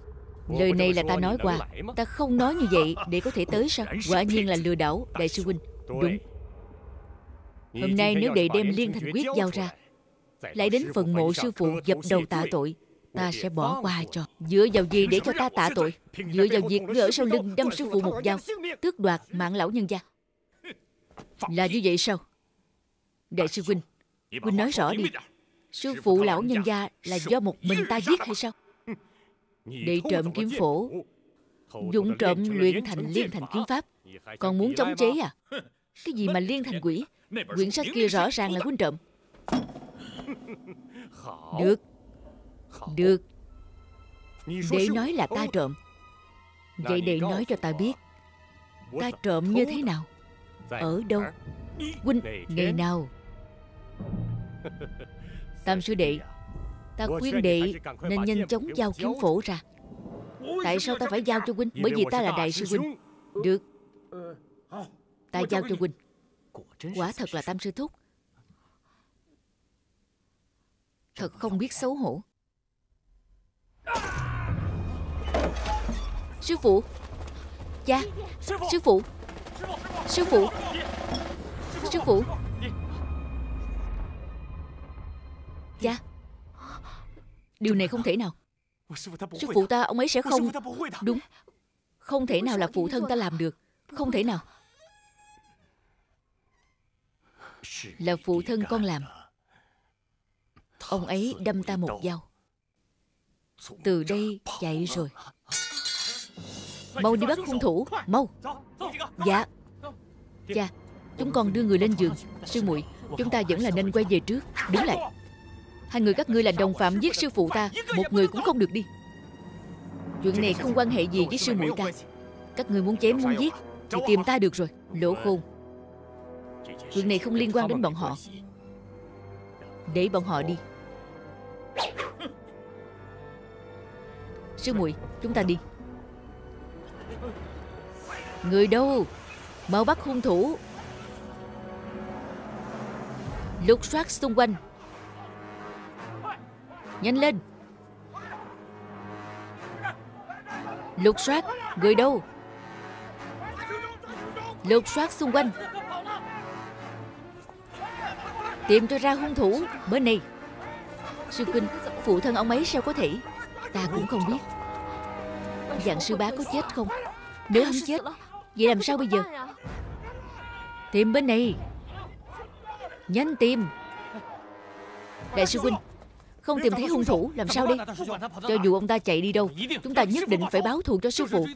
Lời này là ta nói qua. Ta không nói như vậy để có thể tới sao? Quả nhiên là lừa đảo Đại sư Huynh. Đúng. Hôm nay nếu đệ đem liên thành quyết giao ra Lại đến phần mộ sư phụ dập đầu tạ tội Ta sẽ bỏ qua cho Dựa vào gì để cho ta tạ tội? Dựa vào việc ngươi ở sau lưng đâm sư phụ một dao? Tước đoạt mạng lão nhân gia. Là như vậy sao? Đại sư Huynh Huynh nói rõ đi. Sư phụ lão nhân gia là do một mình ta giết hay sao? Để trộm kiếm phổ Dụng trộm luyện thành liên thành kiếm pháp. Còn muốn chống chế à? Cái gì mà liên thành quỷ? Quyển sách kia rõ ràng là huynh trộm. Được Được. Để nói là ta trộm. Vậy để nói cho ta biết. Ta trộm như thế nào? Ở đâu? Huynh ngày nào? Tam sư đệ Ta khuyên đệ nên nhanh chóng giao kiếm phổ ra. Tại sao ta phải giao cho huynh Bởi vì ta là đại sư huynh Được. Ta giao cho huynh Quả thật là tam sư thúc. Thật không biết xấu hổ Sư phụ. Cha, Sư phụ. Sư phụ. Sư phụ. Cha. Điều này không thể nào. Sư phụ ta, ông ấy sẽ không Đúng. Không thể nào là phụ thân ta làm được. Không thể nào. Là phụ thân con làm. Ông ấy đâm ta một dao. Từ đây chạy rồi. Mau đi bắt hung thủ. Mau. Dạ. Cha Chúng con đưa người lên giường. Sư muội, Chúng ta vẫn là nên quay về trước. Đứng lại. Hai người các ngươi là đồng phạm giết sư phụ ta. Một người cũng không được đi. Chuyện này không quan hệ gì với sư muội ta. Các ngươi muốn chém, muốn giết Thì tìm ta được rồi. Lỗ khôn. Chuyện này không liên quan đến bọn họ. Để bọn họ đi. Sư muội, Chúng ta đi. Người đâu? Mau bắt hung thủ. Lục soát xung quanh. Nhanh lên. Lục soát, Người đâu? Lục soát xung quanh. Tìm cho ra hung thủ, Bên này. Sư Kinh, Phụ thân ông ấy sao có thể? Ta cũng không biết. Dạng sư bá có chết không? Nếu hắn chết, Vậy làm sao bây giờ? Tìm bên này. Nhanh tìm. Đại sư Huynh, Không tìm thấy hung thủ, Làm sao đây? Cho dù ông ta chạy đi đâu, Chúng ta nhất định phải báo thù cho sư phụ.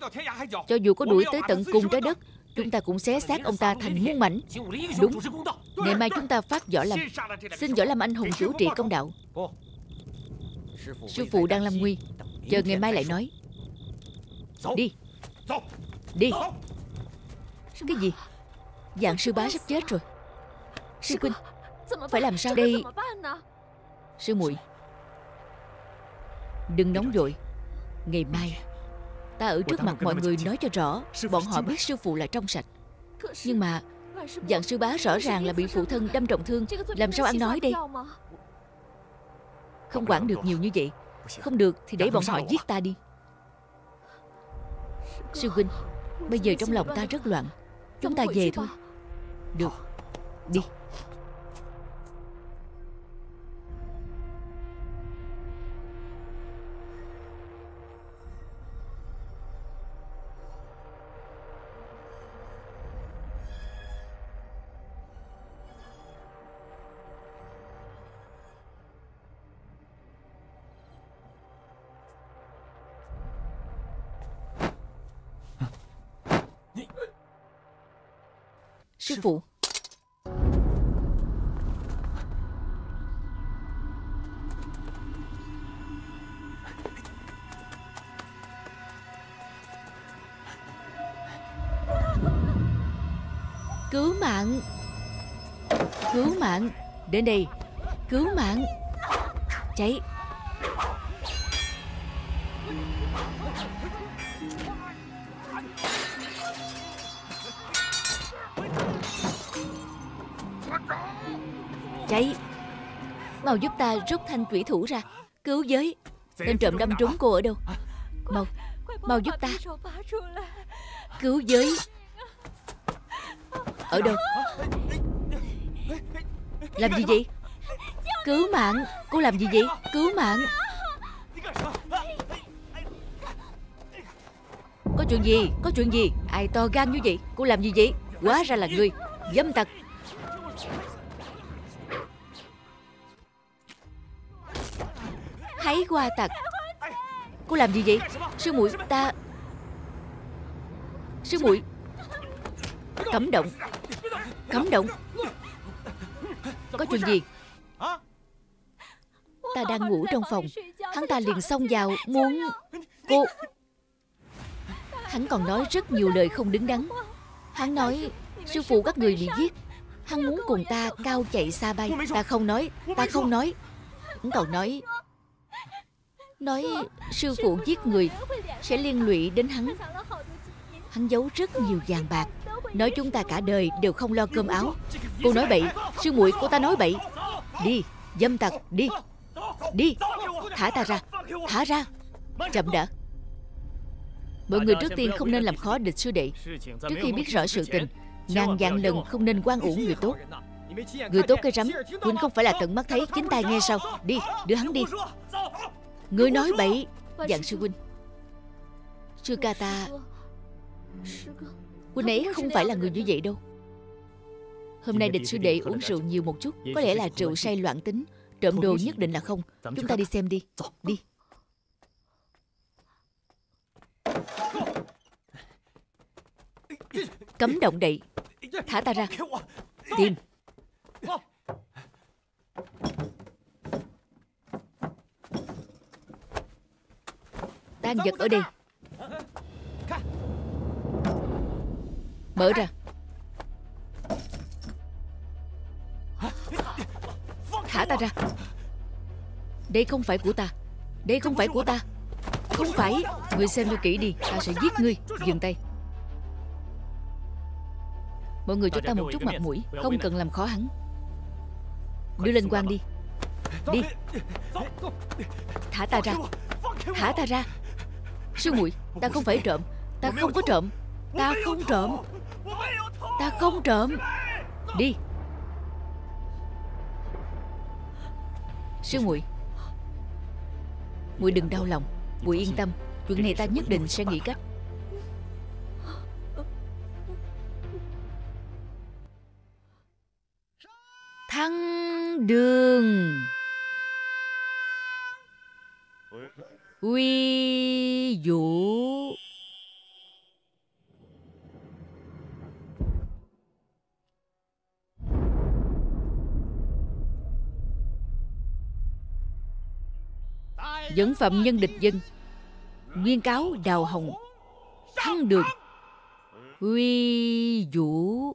Cho dù có đuổi tới tận cùng trái đất, Chúng ta cũng xé xác ông ta thành muôn mảnh. Đúng. Ngày mai chúng ta phát võ lâm. Xin võ lâm anh hùng chủ trị công đạo. Sư phụ đang lâm nguy. Chờ ngày mai lại nói. Đi. Đi. Cái gì? Dạng sư bá sắp chết rồi. Sư Quynh Phải làm sao? Đây. Sư muội. Đừng nóng vội. Ngày mai, Ta ở trước mặt mọi người nói cho rõ, Bọn họ biết sư phụ là trong sạch. Nhưng mà, Dạng sư bá rõ ràng là bị phụ thân đâm trọng thương, Làm sao ăn nói đây? Không quản được nhiều như vậy. Không được thì để bọn họ giết ta đi. Sư huynh, Bây giờ trong lòng ta rất loạn. Chúng ta về thôi. Được, Đi. Đến đây. Cứu mạng. Cháy. Cháy. Mau giúp ta rút thanh thủy thủ ra. Cứu giới. Tên trộm đâm trúng cô ở đâu? Mau. Mau giúp ta. Cứu giới. Ở đâu? Làm gì vậy? Cứu mạng. Cô làm gì vậy? Cứu mạng. Có chuyện gì? Có chuyện gì? Ai to gan như vậy? Cô làm gì vậy? Quá ra là người. Dâm tặc. Thấy qua tặc. Cô làm gì vậy? Sư muội ta Sư muội. Cấm động. Cấm động. Có chuyện gì? Ta đang ngủ trong phòng. Hắn ta liền xông vào, Muốn Cô Hắn còn nói rất nhiều lời không đứng đắn. Hắn nói, Sư phụ các người bị giết. Hắn muốn cùng ta cao chạy xa bay. Ta không nói, Ta không nói. Hắn còn nói Nói sư phụ giết người Sẽ liên lụy đến hắn. Hắn giấu rất nhiều vàng bạc. Nói chúng ta cả đời đều không lo cơm áo. Cô nói bậy, Sư muội cô ta nói bậy. Đi, Dâm tặc, Đi. Đi, Thả ta ra, Thả ra. Chậm đã. Mọi người trước tiên không nên làm khó địch sư đệ. Trước khi biết rõ sự tình Ngàn vạn lần không nên quan uổng người tốt. Người tốt cây rắm Huynh không phải là tận mắt thấy, Chính tai nghe sao? Đi, Đưa hắn đi. Người nói bậy Dạng sư huynh. Sư ca ta Huynh ấy không phải là người như vậy đâu. Hôm nay địch sư đệ uống rượu nhiều một chút Có lẽ là rượu say loạn tính. Trộm đồ nhất định là không. Chúng ta đi xem đi. Đi. Cấm động đậy. Thả ta ra. Tìm. Tan vật ở đây Mở ra. Thả ta ra. Đây không phải của ta. Đây không phải của ta. Không phải. Người xem cho kỹ đi. Ta sẽ giết ngươi. Dừng tay. Mọi người cho ta một chút mặt mũi. Không cần làm khó hắn. Đưa lên quan đi. Đi. Thả ta ra. Thả ta ra. Sư muội, Ta không phải trộm. Ta không có trộm. Ta không trộm. Ta không trộm. Đi. Sư muội. Muội đừng đau lòng. Muội yên tâm. Chuyện này ta nhất định sẽ nghĩ cách. Thăng đường. Uy vũ. Dẫn phạm nhân địch dân. Nguyên cáo đào hồng. Thăng đường huy vũ.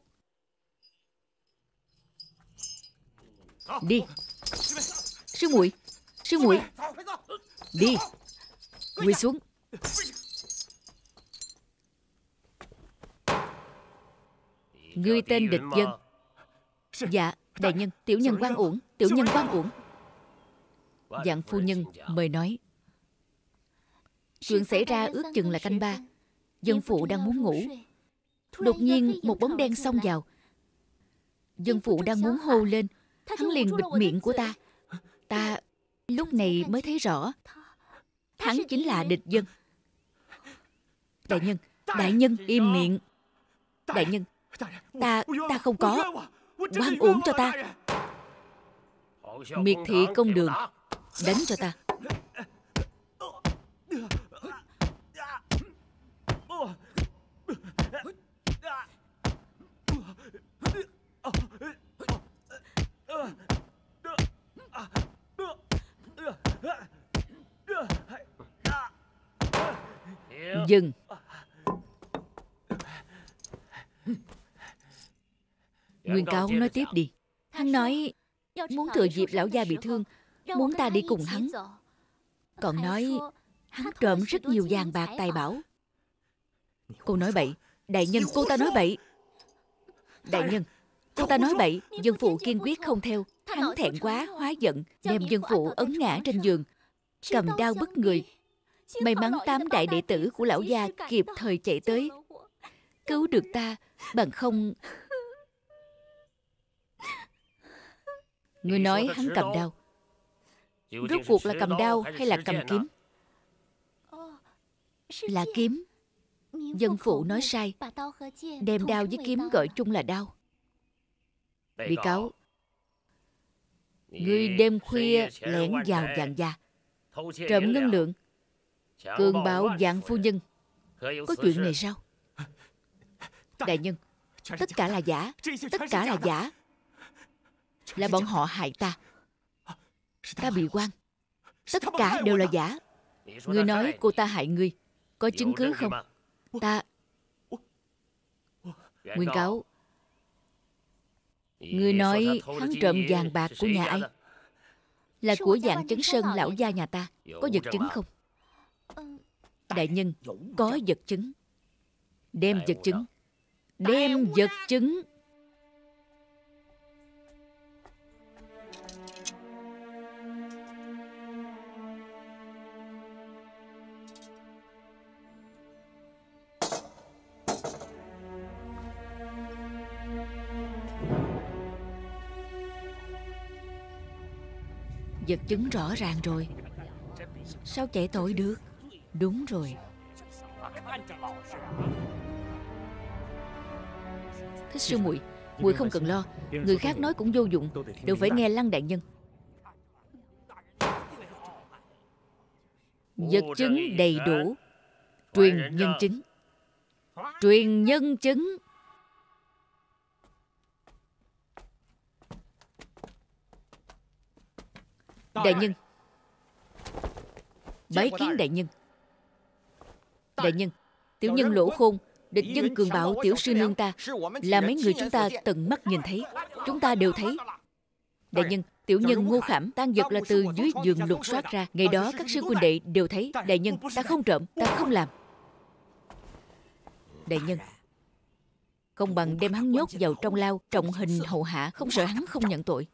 Đi. Sư muội sư muội. Đi. Quỳ xuống. Ngươi tên địch dân. Dạ đại nhân, tiểu nhân quan uổng, tiểu nhân quan uổng dạng phu nhân mời nói, chuyện xảy ra ước chừng là canh ba. Dân phụ đang muốn ngủ. Đột nhiên, một bóng đen xông vào. Dân phụ đang muốn hô lên. Hắn liền bịt miệng của ta. Ta lúc này mới thấy rõ. Hắn chính là địch dân. Đại nhân đại nhân im miệng. Đại nhân, ta ta không có. Quan uổng cho ta. Miệt thị công đường đánh cho ta. Dừng. Nguyên cáo nói tiếp đi. Hắn nói, muốn thừa dịp lão gia bị thương muốn ta đi cùng hắn. còn nói hắn trộm rất nhiều vàng bạc tài bảo. cô nói bậy. Đại nhân cô ta nói bậy. Đại nhân cô ta nói bậy. Dân phụ kiên quyết không theo. Hắn thẹn quá hóa giận đem dân phụ ấn ngã trên giường. Cầm đao bức người. may mắn tám đại đệ tử của lão gia kịp thời chạy tới. cứu được ta bằng không. người nói hắn cầm đao rốt cuộc là cầm đao hay là cầm kiếm? Là kiếm. Dân phụ nói sai. đem đao với kiếm gọi chung là đao. Bị cáo. Người đêm khuya lẻn vào vàng già trộm ngân lượng. Cường bạo dạng phu nhân. Có chuyện này sao? Đại nhân tất cả là giả. Tất cả là giả. Là bọn họ hại ta ta bị quan. tất cả đều là giả. Ngươi nói cô ta hại ngươi có chứng cứ không? ta nguyên cáo ngươi nói hắn trộm vàng bạc của nhà ai? là của dạng chấn sơn lão gia nhà ta. Có vật chứng không? Đại nhân có vật chứng. Đem vật chứng. Đem vật chứng vật chứng rõ ràng rồi. Sao chạy tội được? Đúng rồi. Thích sư muội muội không cần lo. Người khác nói cũng vô dụng. Đều phải nghe lăng đại nhân. Vật chứng đầy đủ. Truyền nhân chứng. Truyền nhân chứng. Đại nhân. Bái kiến đại. nhân. Đại. Nhân tiểu nhân lỗ khôn địch dân cường bạo tiểu sư nương ta là mấy người chúng ta tận mắt nhìn thấy. Chúng ta đều thấy. Đại nhân tiểu nhân ngô khảm tan vật là từ dưới giường lục soát ra. ngày đó các sư huynh đệ đều thấy. Đại nhân ta không trộm ta không làm. Đại nhân không bằng đem hắn nhốt vào trong lao trọng hình hậu hạ không sợ hắn không nhận tội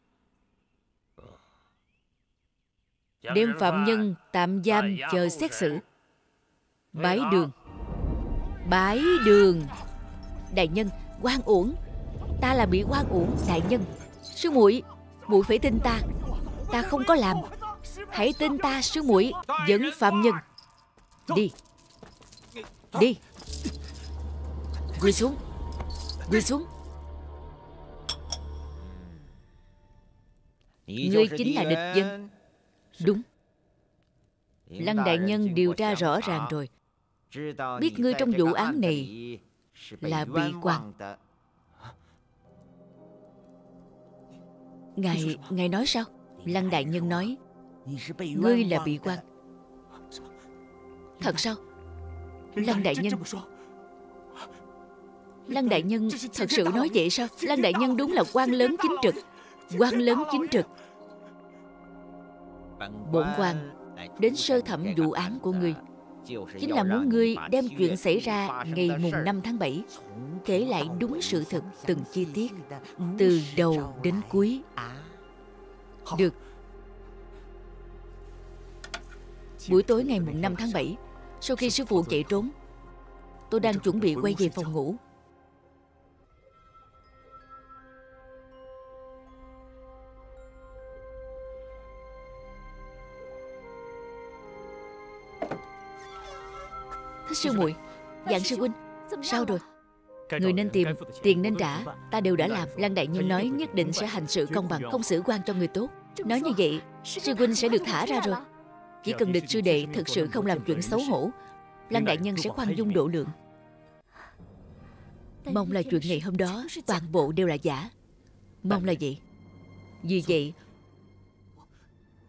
đem phạm nhân tạm giam chờ xét xử. bái đường. Bái đường. Đại nhân quan uổng. Ta là bị quan uổng đại nhân. Sư muội muội phải tin ta. Ta không có làm. Hãy tin ta sư muội. Dẫn phạm nhân. Đi. Đi. Quỳ xuống. Quỳ xuống. Ngươi chính là địch dân đúng. Lăng đại nhân điều tra rõ ràng rồi. biết ngươi trong vụ án này là bị quan ngài ngài nói sao? Lăng đại nhân nói. Ngươi là bị quan Thật sao? Lăng đại nhân Lăng đại nhân thật sự nói vậy sao? Lăng đại nhân đúng là quan lớn chính trực. Quan lớn chính trực Bổn quan đến sơ thẩm vụ án của ngươi Chính là muốn ngươi đem chuyện xảy ra ngày mùng 5 tháng 7 Kể lại đúng sự thật từng chi tiết Từ đầu đến cuối. Được. Buổi tối ngày mùng 5 tháng 7 Sau khi sư phụ chạy trốn Tôi đang chuẩn bị quay về phòng ngủ Sư muội Dạng sư huynh Sao rồi? Người nên tìm Tiền nên trả Ta đều đã làm. Lăng đại nhân nói nhất định sẽ hành sự công bằng Không xử quan cho người tốt. Nói như vậy Sư huynh sẽ được thả ra rồi. Chỉ cần địch sư đệ thực sự không làm chuyện xấu hổ Lăng đại nhân sẽ khoan dung độ lượng. Mong là chuyện ngày hôm đó Toàn bộ đều là giả. Mong là vậy. Vì vậy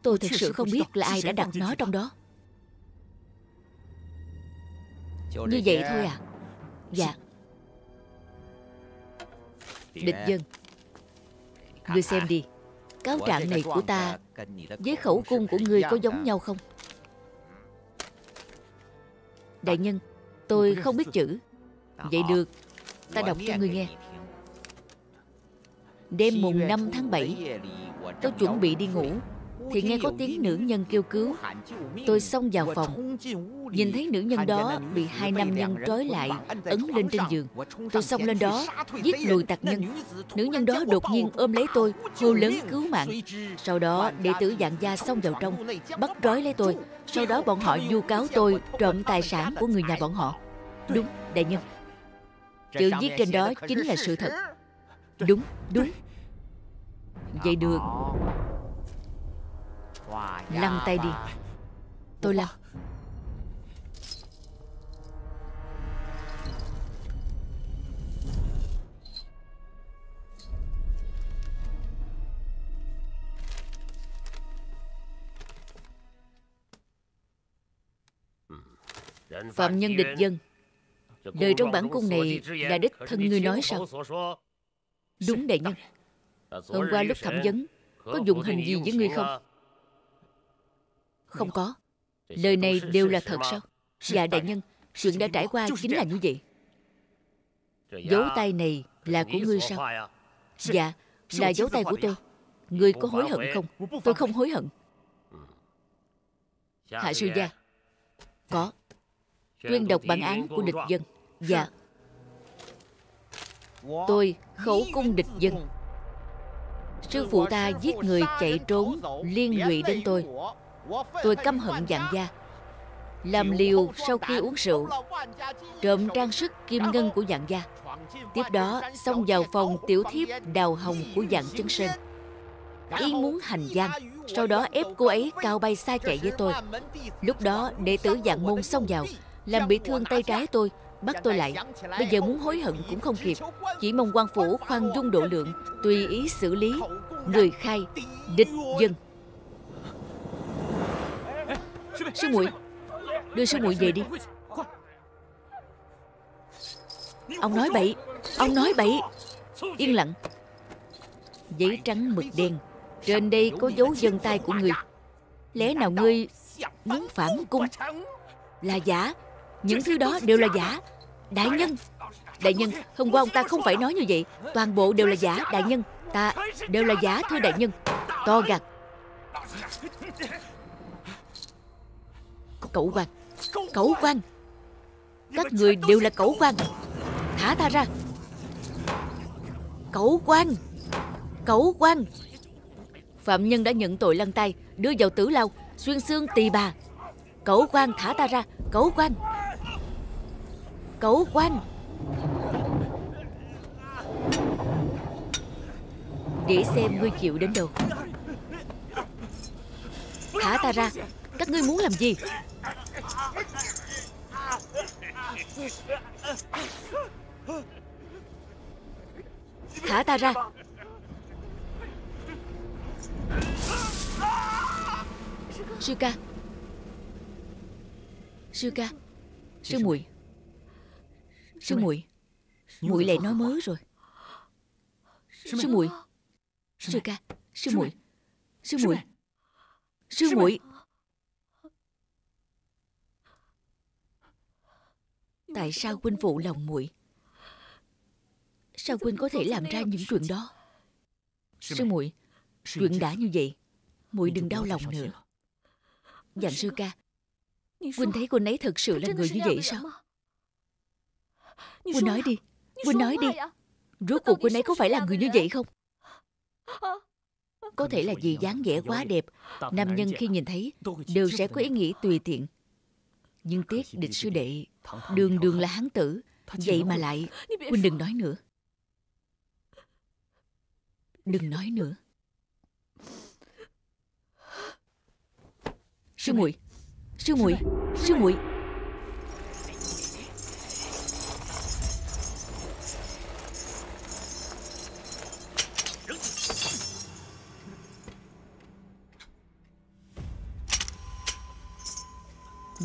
Tôi thực sự không biết là ai đã đặt nó trong đó Như vậy thôi à? Dạ. Địch dân Ngươi xem đi. Cáo trạng này của ta Với khẩu cung của ngươi có giống nhau không? Đại nhân Tôi không biết chữ. Vậy được Ta đọc cho ngươi nghe. Đêm mùng 5 tháng 7 Tôi chuẩn bị đi ngủ thì nghe có tiếng nữ nhân kêu cứu. Tôi xông vào phòng. Nhìn thấy nữ nhân đó bị hai nam nhân trói lại Ấn lên trên giường. Tôi xông lên đó Giết lùi tạc nhân. Nữ nhân đó đột nhiên ôm lấy tôi Hô lớn cứu mạng. Sau đó đệ tử dạng gia xông vào trong Bắt trói lấy tôi. Sau đó bọn họ vu cáo tôi Trộm tài sản của người nhà bọn họ. Đúng đại nhân. Chữ viết trên đó chính là sự thật. Đúng, đúng. Vậy được. Lăn tay đi. Tôi lăn. Phạm nhân địch dân, Lời trong bản cung này là đích thân ngươi nói sao? Đúng đại nhân. Hôm qua lúc thẩm vấn, Có dùng hình gì với ngươi không? Không có. Lời này đều là thật sao? Dạ đại nhân Chuyện đã trải qua chính là như vậy. Dấu tay này là của ngươi sao? Dạ Là dấu tay của tôi. Ngươi có hối hận không? Tôi không hối hận. Hạ sư gia. Có. Tuyên đọc bản án của địch dân. Dạ. Tôi khẩu cung địch dân. Sư phụ ta giết người chạy trốn Liên lụy đến tôi Tôi căm hận dạng gia Làm liều sau khi uống rượu, Trộm trang sức kim ngân của dạng gia Tiếp đó, xông vào phòng tiểu thiếp đào hồng của dạng chân sơn. Ý muốn hành gian Sau đó ép cô ấy cao bay xa chạy với tôi. Lúc đó, đệ tử dạng môn xông vào, Làm bị thương tay trái tôi, Bắt tôi lại. Bây giờ muốn hối hận cũng không kịp. Chỉ mong quan phủ khoan dung độ lượng, Tùy ý xử lý. Người khai, Địch dân. Sư muội, Đưa sư muội về đi. Ông nói bậy, Ông nói bậy. Yên lặng. Giấy trắng mực đen. Trên đây có dấu dân tay của người. Lẽ nào ngươi muốn phản cung? Là giả. Những thứ đó đều là giả. Đại nhân. Đại nhân, Hôm qua ông ta không phải nói như vậy. Toàn bộ đều là giả, Đại nhân. Ta đều là giả thôi, đại nhân. To gạt. Cậu quan. Cậu quan. Các người đều là cậu quan. Thả ta ra. Cậu quan. Cậu quan. Phạm nhân đã nhận tội lăn tay Đưa vào tử lao, Xuyên xương tỳ bà. Cậu quan, thả ta ra. Cậu quan. Cậu quan. Để xem ngươi chịu đến đâu. Thả ta ra. Các ngươi muốn làm gì? Thả ta ra. Sư ca Sư ca Sư muội Sư muội muội lại nói mớ rồi. Sư muội Sư ca Sư muội Sư muội Sư muội Tại sao huynh phụ lòng muội? Sao huynh có thể làm ra những chuyện đó? Sư muội Chuyện đã như vậy muội đừng đau lòng nữa. Dặn sư ca Huynh thấy cô ấy thật sự là người như vậy sao? Huynh nói đi Huynh nói đi. Rốt cuộc huynh ấy có phải là người như vậy không? Có thể là vì dáng vẻ quá đẹp Nam nhân khi nhìn thấy Đều sẽ có ý nghĩ tùy tiện Nhưng tiếc địch sư đệ Đường đường là hán tử. Vậy mà lại Huynh đừng nói nữa. Đừng nói nữa. Sư muội Sư muội Sư muội.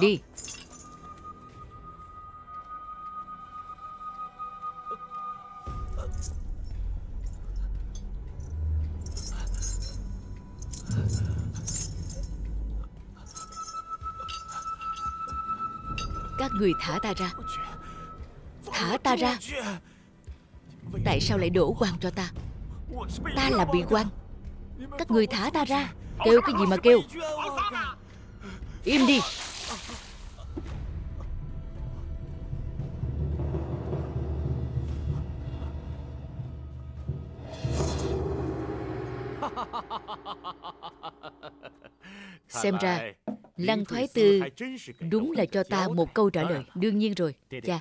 Đi người thả ta ra. Thả ta ra. Tại sao lại đổ quan cho ta? Ta là bị quan Các người thả ta ra. Kêu cái gì mà kêu? Im đi. Xem ra Lăng Thoái Tư đúng là cho ta một câu trả lời. Đương nhiên rồi. Cha,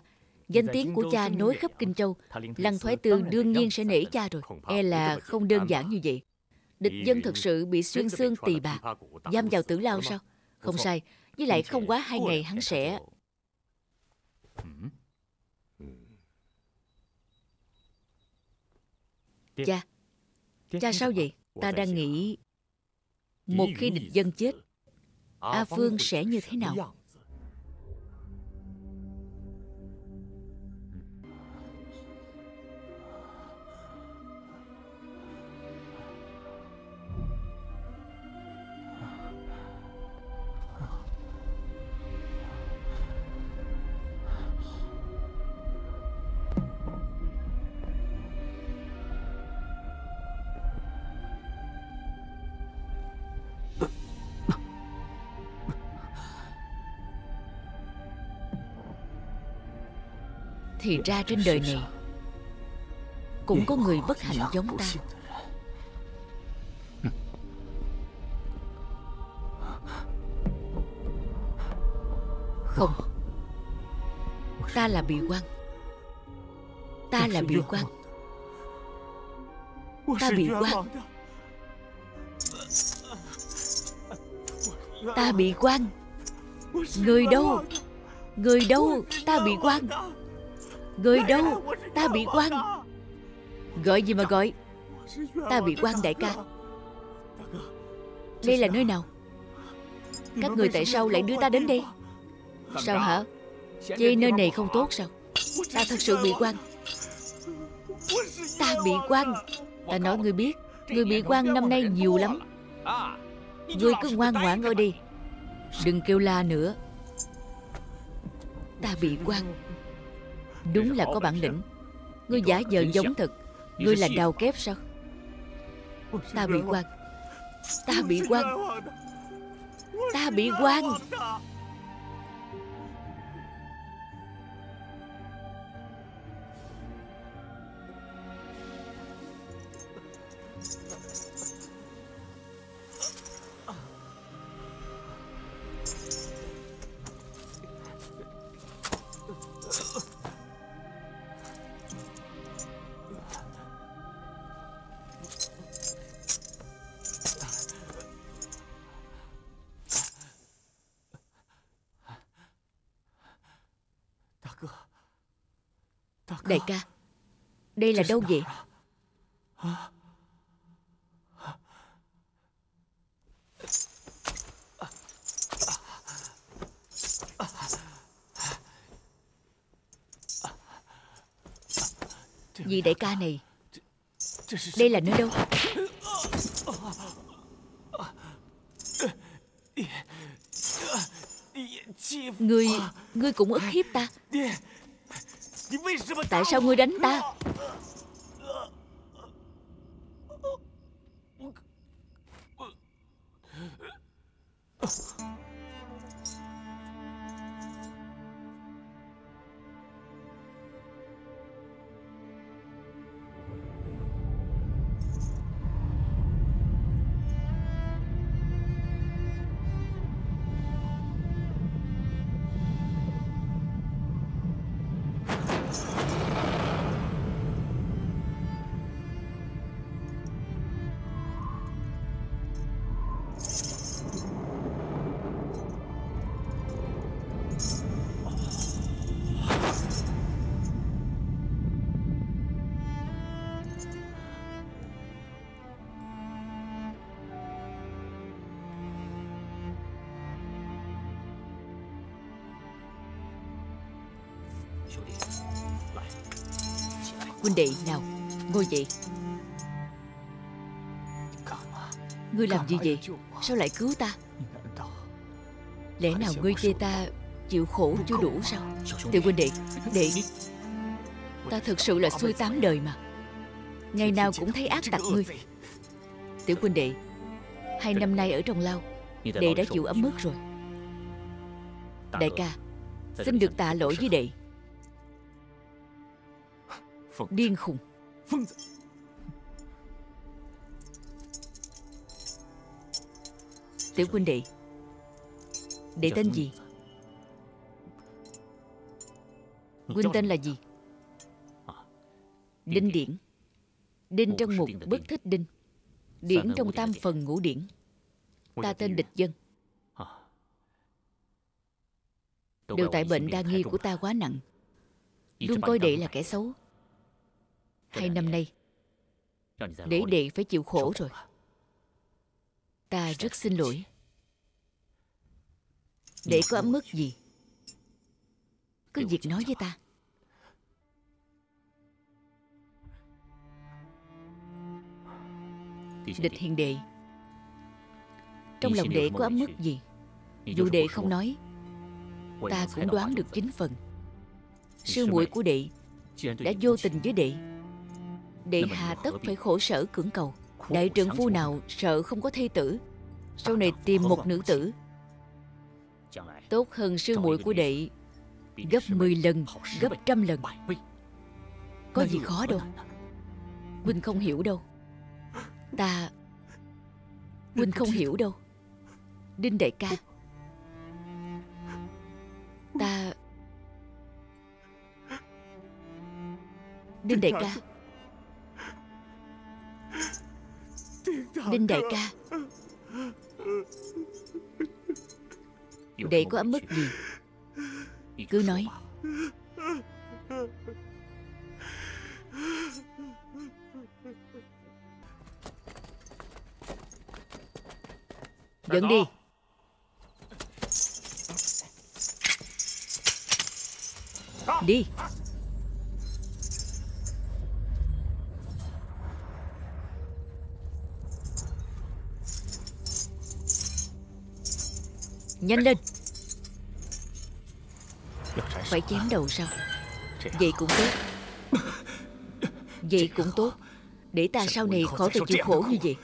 danh tiếng của cha nối khắp Kinh Châu. Lăng Thoái Tư đương nhiên sẽ nể cha rồi. E là không đơn giản như vậy. Địch dân thật sự bị xuyên xương tỳ bà. Giam vào tử lao sao? Không sai. Với lại không quá hai ngày hắn sẽ... Cha, cha sao vậy? Ta đang nghĩ... Một khi địch dân chết A Phương sẽ như thế nào? Thì ra trên đời này Cũng có người bất hạnh giống ta. Không. Ta là bị quan. Ta là bị quan. Ta bị quan. Ta bị quan. Người đâu? Người đâu Ta bị quan? Người đâu? Ta bị quan. Gọi gì mà gọi? Ta bị quan, đại ca. Đây là nơi nào? Các người tại sao lại đưa ta đến đây? Sao hả? Chê nơi này không tốt sao? Ta thật sự bị quan. Ta bị quan. Ta nói ngươi biết, Người bị quan năm nay nhiều lắm. Ngươi cứ ngoan ngoãn ở đi Đừng kêu la nữa. Ta bị quan. Đúng là có bản lĩnh. Ngươi giả vờ giống thật. Ngươi là đào kép sao? Ta bị quan. Ta bị quan. Ta bị quan Đây là đâu vậy? Vị đại ca này Đây là nơi đâu? Người, Ngươi cũng ức hiếp ta. Tại sao ngươi đánh ta? Huynh đệ, nào, Ngồi dậy. Ngươi làm gì vậy? Sao lại cứu ta? Lẽ nào ngươi chê ta Chịu khổ chưa đủ sao? Tiểu huynh đệ Đệ, Ta thực sự là xuôi tám đời mà. Ngày nào cũng thấy ác tặc ngươi. Tiểu huynh đệ, Hai năm nay ở trong lao, Đệ đã chịu ấm mức rồi. Đại ca, Xin được tạ lỗi với đệ. Điên khùng. Tiểu huynh đệ. Đệ tên gì? Huynh tên là gì? Đinh điển. Đinh trong một bất thích đinh. Điển trong tam phần ngũ điển. Ta tên địch dân. Đều tại bệnh đa nghi của ta quá nặng. Luôn coi đệ là kẻ xấu Hai năm nay? Để đệ phải chịu khổ rồi. Ta rất xin lỗi Đệ có ấm mức gì? Cứ việc nói với ta. Địch hiền đệ Trong lòng đệ có ấm mức gì? Dù đệ không nói Ta cũng đoán được chính phần. Sư muội của đệ Đã vô tình với đệ Đệ hà tất phải khổ sở cưỡng cầu. Đại trượng phu nào sợ không có thê tử. Sau này tìm một nữ tử. Tốt hơn sư muội của đệ Gấp 10 lần Gấp trăm lần. Có gì khó đâu. Huynh không hiểu đâu. Ta Huynh không hiểu đâu. Đinh đại ca. Ta Đinh đại ca Đinh đại ca Đệ có ấm mức gì. Cứ nói. Dẫn đi. Đi Nhanh lên. Phải chém đầu sao? Vậy cũng tốt. Vậy cũng tốt. Để ta sau này khỏi phải chịu khổ như vậy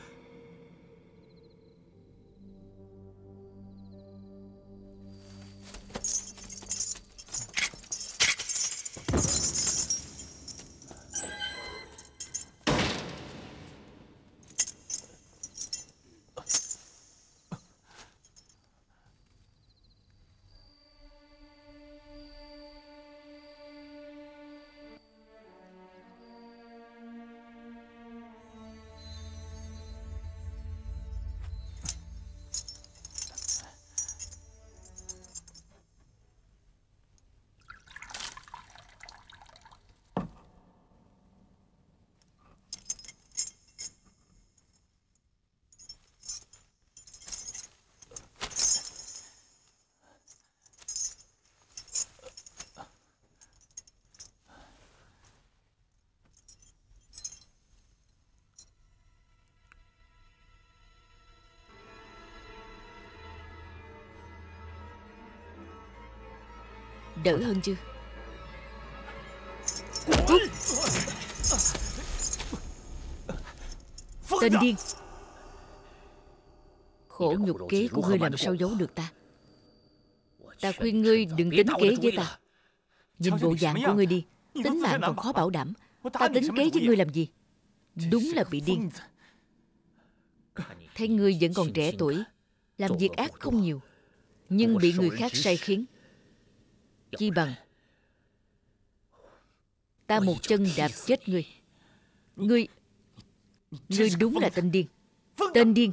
Đỡ hơn chưa? Cút. Tên điên. Khổ nhục kế của ngươi làm sao giấu được ta? Ta khuyên ngươi đừng tính kế với ta. Nhìn bộ dạng của ngươi đi. Tính mạng còn khó bảo đảm. Ta tính kế với ngươi làm gì? Đúng là bị điên. Thấy ngươi vẫn còn trẻ tuổi Làm việc ác không nhiều Nhưng bị người khác sai khiến Chi bằng. Ta một chân đạp chết ngươi Ngươi Ngươi đúng là tên điên. Tên điên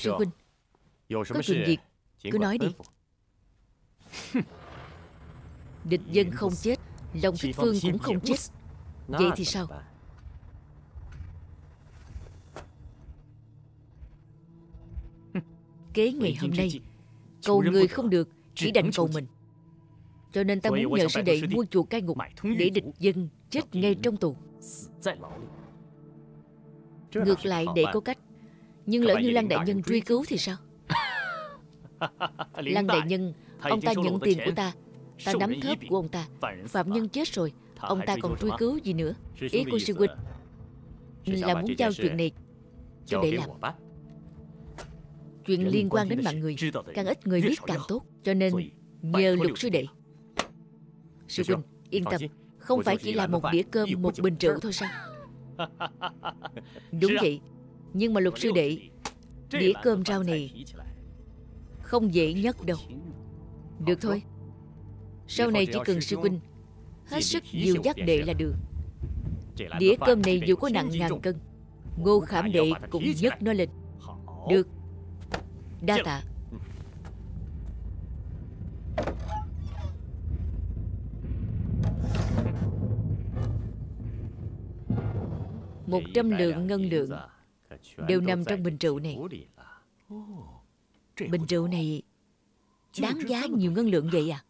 师 huynh Có chuyện việc Cứ nói đi. Địch dân không chết Long Thích Phương cũng không chết. Vậy thì sao? Kế ngày hôm nay Cầu người không được Chỉ đành cầu mình. Cho nên ta muốn nhờ sư đệ mua chuộc cai ngục Để địch dân chết ngay trong tù. Ngược lại để có cách nhưng lỡ như Lăng Đại Nhân truy cứu thì sao? Lăng Đại Nhân Ông ta nhận tiền của ta. Ta nắm thớp của ông ta. Phạm nhân chết rồi Ông ta còn truy cứu gì nữa? Ý của sư huynh Là muốn giao chuyện này. Cho để làm Chuyện liên quan đến mạng người Càng ít người biết càng tốt. Cho nên nhờ lục sư đệ. Sư huynh yên tâm. Không phải chỉ là một đĩa cơm Một bình rượu thôi sao? Đúng vậy nhưng mà lục sư đệ, Đĩa cơm rau này Không dễ nhất đâu. Được thôi. Sau này chỉ cần sư huynh Hết sức dìu dắt đệ là được. Đĩa cơm này dù có nặng ngàn cân, Ngô khảm đệ cũng nhấc nó lên Được. Đa tạ. Một trăm lượng ngân lượng đều nằm trong bình rượu này. Bình rượu này đáng giá nhiều ngân lượng vậy à?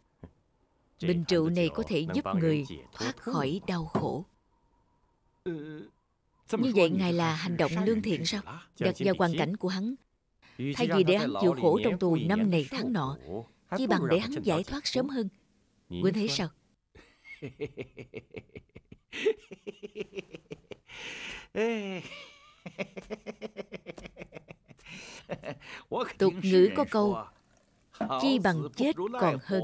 Bình rượu này có thể giúp người thoát khỏi đau khổ. Như vậy ngài là hành động lương thiện sao? Đặt vào hoàn cảnh của hắn? Thay vì để hắn chịu khổ trong tù năm này tháng nọ, chỉ bằng để hắn giải thoát sớm hơn. Quynh thấy sao? Tục ngữ có câu Chi bằng chết còn hơn.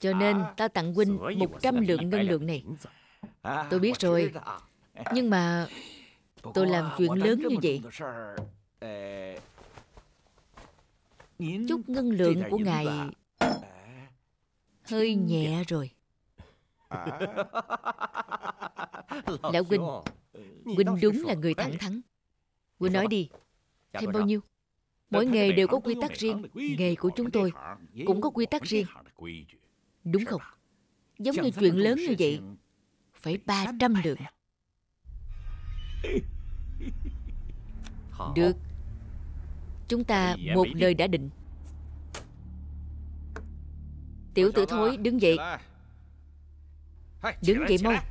Cho nên ta tặng huynh một trăm lượng ngân lượng này. Tôi biết rồi. Nhưng mà Tôi làm chuyện lớn như vậy. Chút ngân lượng của ngài Hơi nhẹ rồi. Lão huynh Huynh đúng là người thẳng thắn Huynh nói đi. Thêm bao nhiêu? Mỗi nghề đều có quy tắc riêng. Nghề của chúng tôi cũng có quy tắc riêng. Đúng không? Giống như chuyện lớn như vậy Phải 300 lượng Được. Chúng ta một lời đã định. Tiểu tử thối đứng dậy. Đứng dậy mau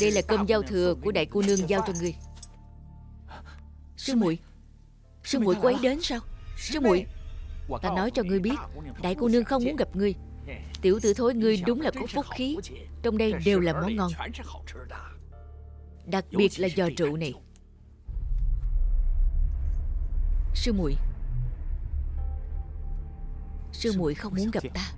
Đây là cơm giao thừa của đại cô nương giao cho ngươi Sư muội Sư muội cô ấy đến sao? Sư muội, Ta nói cho ngươi biết, Đại cô nương không muốn gặp ngươi. Tiểu tử thối ngươi đúng là có phúc khí, Trong đây đều là món ngon. Đặc biệt là giò rượu này. Sư muội Sư muội không muốn gặp ta.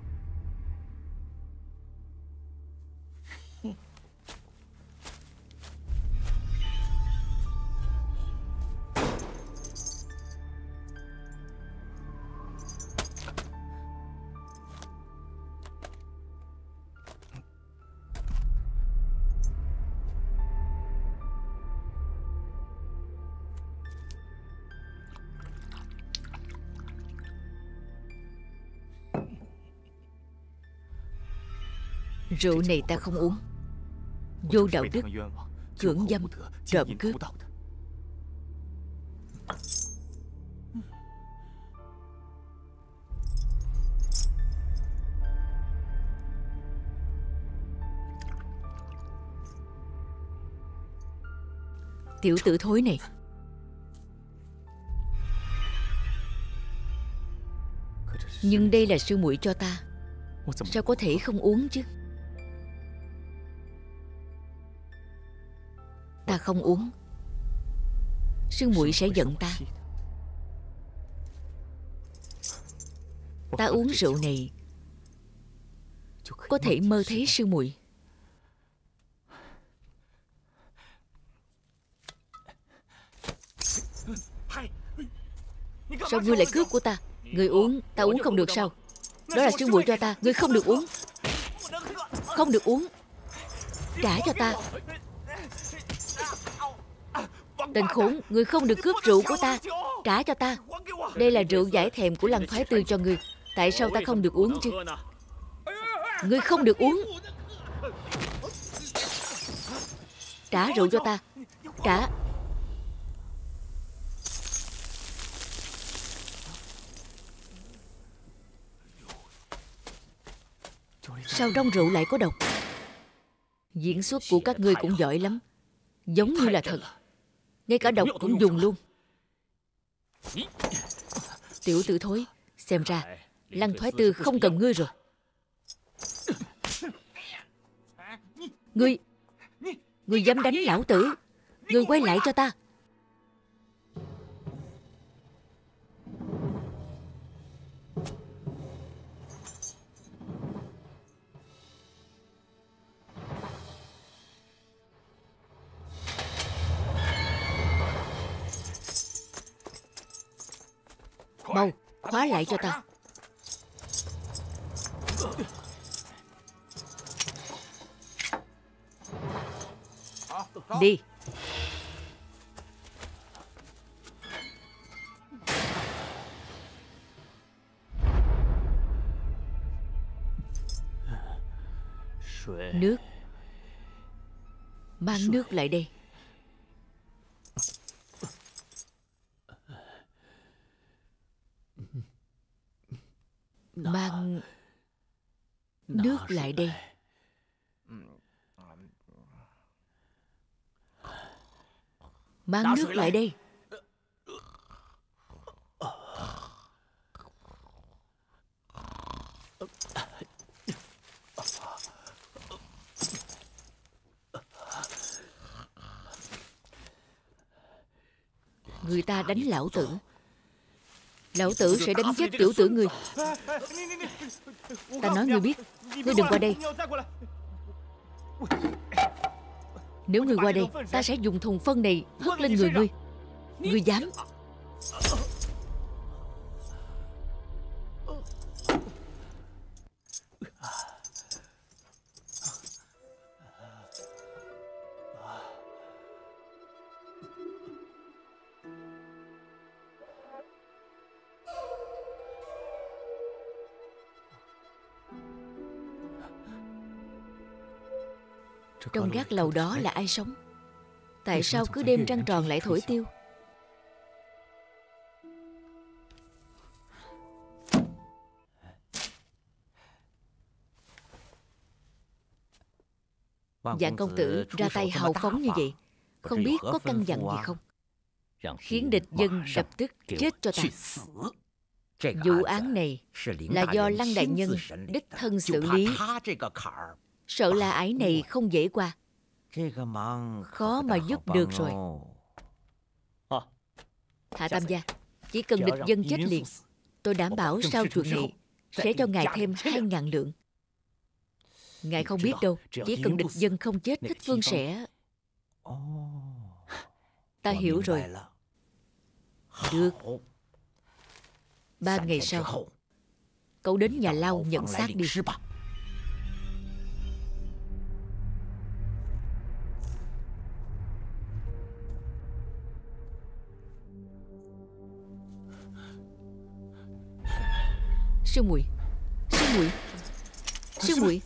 Rượu này ta không uống. Vô đạo đức Cưỡng dâm, Trộm cướp. Tiểu tử thối này. Nhưng đây là sư muội cho ta. Sao có thể không uống chứ? Không uống. Sư muội sẽ giận ta. Ta uống rượu này Có thể mơ thấy sư muội. Sao ngươi lại cướp của ta? Ngươi uống, ta uống không được sao? Đó là sư muội cho ta, ngươi không được uống. Không được uống. Trả cho ta. Tên khốn, người không được cướp rượu của ta Trả cho ta. Đây là rượu giải thèm của lăng thoái tư cho ngươi Tại sao ta không được uống chứ? Người không được uống. Trả rượu cho ta. Trả. Sao trong rượu lại có độc? Diễn xuất của các ngươi cũng giỏi lắm. Giống như là thật ngay cả độc cũng dùng luôn. Tiểu tử thối Xem ra Lăng thoái tư không cần ngươi rồi. Ngươi Ngươi dám đánh lão tử. Ngươi quay lại cho ta khóa lại cho ta Đi. Nước. Mang nước lại đây Mang nước lại đây. Mang nước lại. đây Người ta đánh lão tử. Lão tử sẽ đánh chết tiểu tử ngươi Ta nói ngươi biết Ngươi đừng qua đây. Nếu ngươi qua đây Ta sẽ dùng thùng phân này hất lên người ngươi. Ngươi dám Trong gác lầu đó là ai sống? Tại sao cứ đêm trăng tròn lại thổi tiêu? Dạng công tử ra tay hào phóng như vậy Không biết có căn dặn gì không? Khiến địch dân lập tức chết cho ta. Vụ án này là do Lăng Đại Nhân đích thân xử lý. Sợ là ải này không dễ qua. Khó mà giúp được rồi. Hạ Tam Gia, chỉ cần địch dân chết liền, tôi đảm bảo sau chuyện này sẽ cho ngài thêm hai ngàn lượng. Ngài không biết đâu, chỉ cần địch dân không chết, thích phương sẽ... Ta hiểu rồi. Được. Ba ngày sau, cậu đến nhà lao nhận xác đi. Sư muội. Sư muội. Sư muội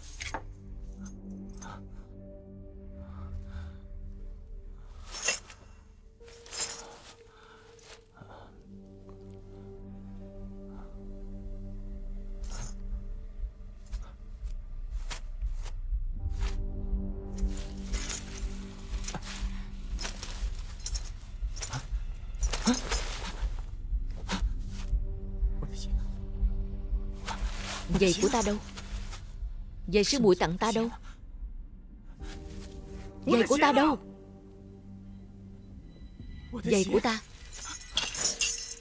Giày của ta đâu? Giày sư muội tặng ta đâu? Giày của ta đâu? Giày của ta.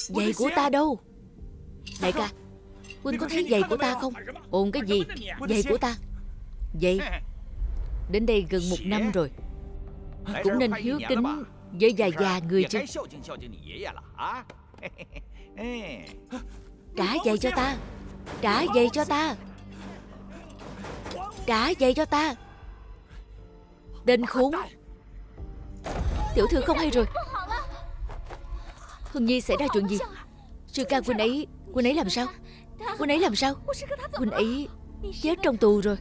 Giày của ta đâu? Đại ca Huynh có thấy giày của ta không? Ồn cái gì? Giày của ta. Giày Đến đây gần một năm rồi. Cũng nên hiếu kính Với già già người chứ Trả giày cho ta Trả giày cho ta. Trả giày cho ta. Tên khốn. Tiểu thư không hay rồi. Hương Nhi xảy ra chuyện gì? Sư ca huynh ấy Huynh ấy làm sao? Huynh ấy làm sao? Huynh ấy chết trong tù rồi.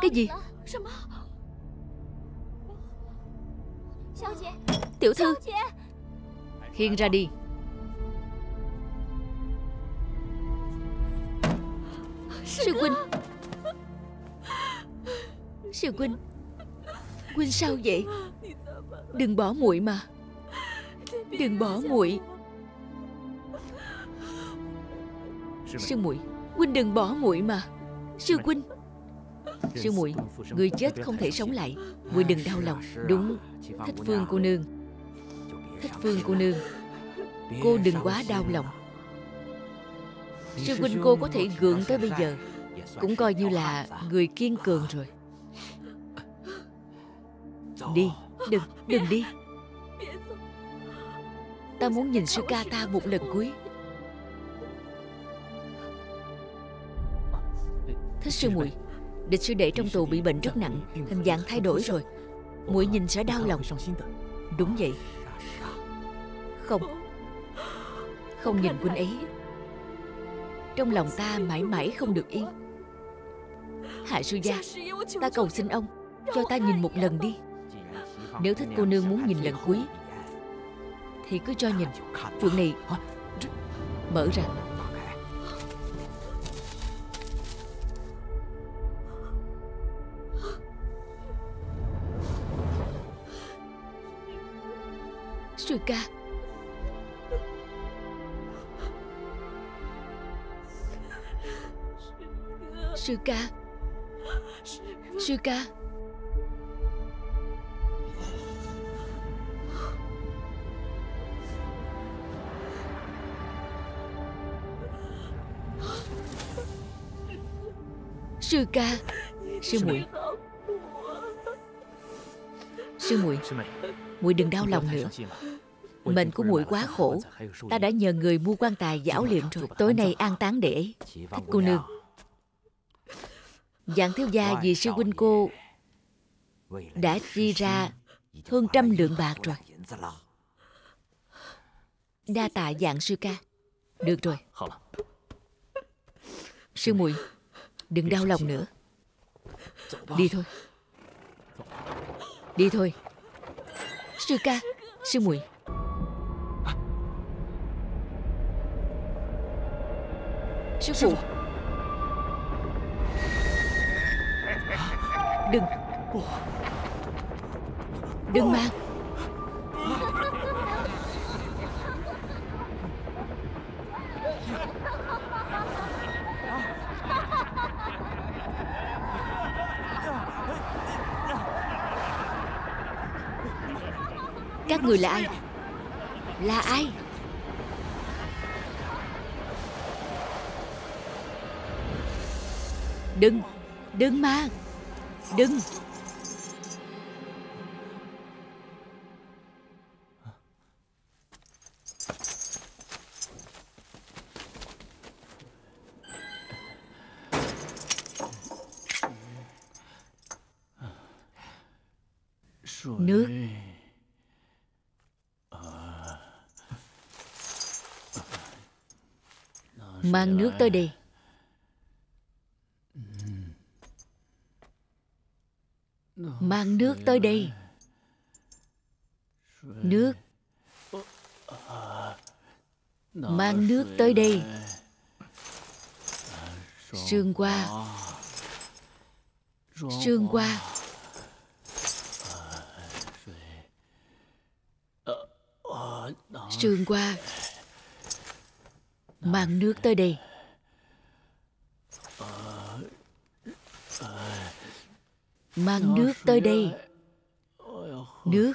Cái gì? Tiểu thư Khiêng ra đi Sư huynh Sư huynh Huynh sao vậy? Đừng bỏ muội mà. Đừng bỏ muội. Sư muội Huynh đừng bỏ muội mà. Sư huynh Sư muội Người chết không thể sống lại. Muội đừng đau lòng. Đúng. Thích phương cô nương. Thích phương cô nương. Cô đừng quá đau lòng Sư huynh cô có thể gượng tới bây giờ. Cũng coi như là người kiên cường rồi. Đi Đừng, đừng đi. Ta muốn nhìn sư ca ta một lần cuối. Thích sư muội Địch sư đệ trong tù bị bệnh rất nặng Hình dạng thay đổi rồi. Muội nhìn sẽ đau lòng. Đúng vậy. Không Không nhìn huynh ấy trong lòng ta mãi mãi không được yên. Hạ sư gia, Ta cầu xin ông Cho ta nhìn một lần đi. Nếu thích cô nương muốn nhìn lần cuối, Thì cứ cho nhìn. Chuyện này Mở ra. Sư ca Sư ca. Sư ca. Sư ca. Sư muội. Sư muội. Muội đừng đau lòng nữa. Mệnh của muội quá khổ. Ta đã nhờ người mua quan tài và áo liệm rồi. Tối nay an táng để Thích cô nương. Dạng thiếu gia vì sư huynh cô đã chi ra hơn trăm lượng bạc rồi. Đa tạ dạng sư ca. Được rồi. Sư muội đừng đau lòng nữa. Đi thôi. Đi thôi. Sư ca, sư muội Sư phụ Đừng. Đừng mang Các người là ai? Là ai? Đừng. Đừng mang Đừng. Nước. Mang nước tới đây. Mang nước tới đây. Nước. Mang nước tới đây. Sương qua. Sương qua. Sương qua. Mang nước tới đây. Mang nước tới đây. Nước.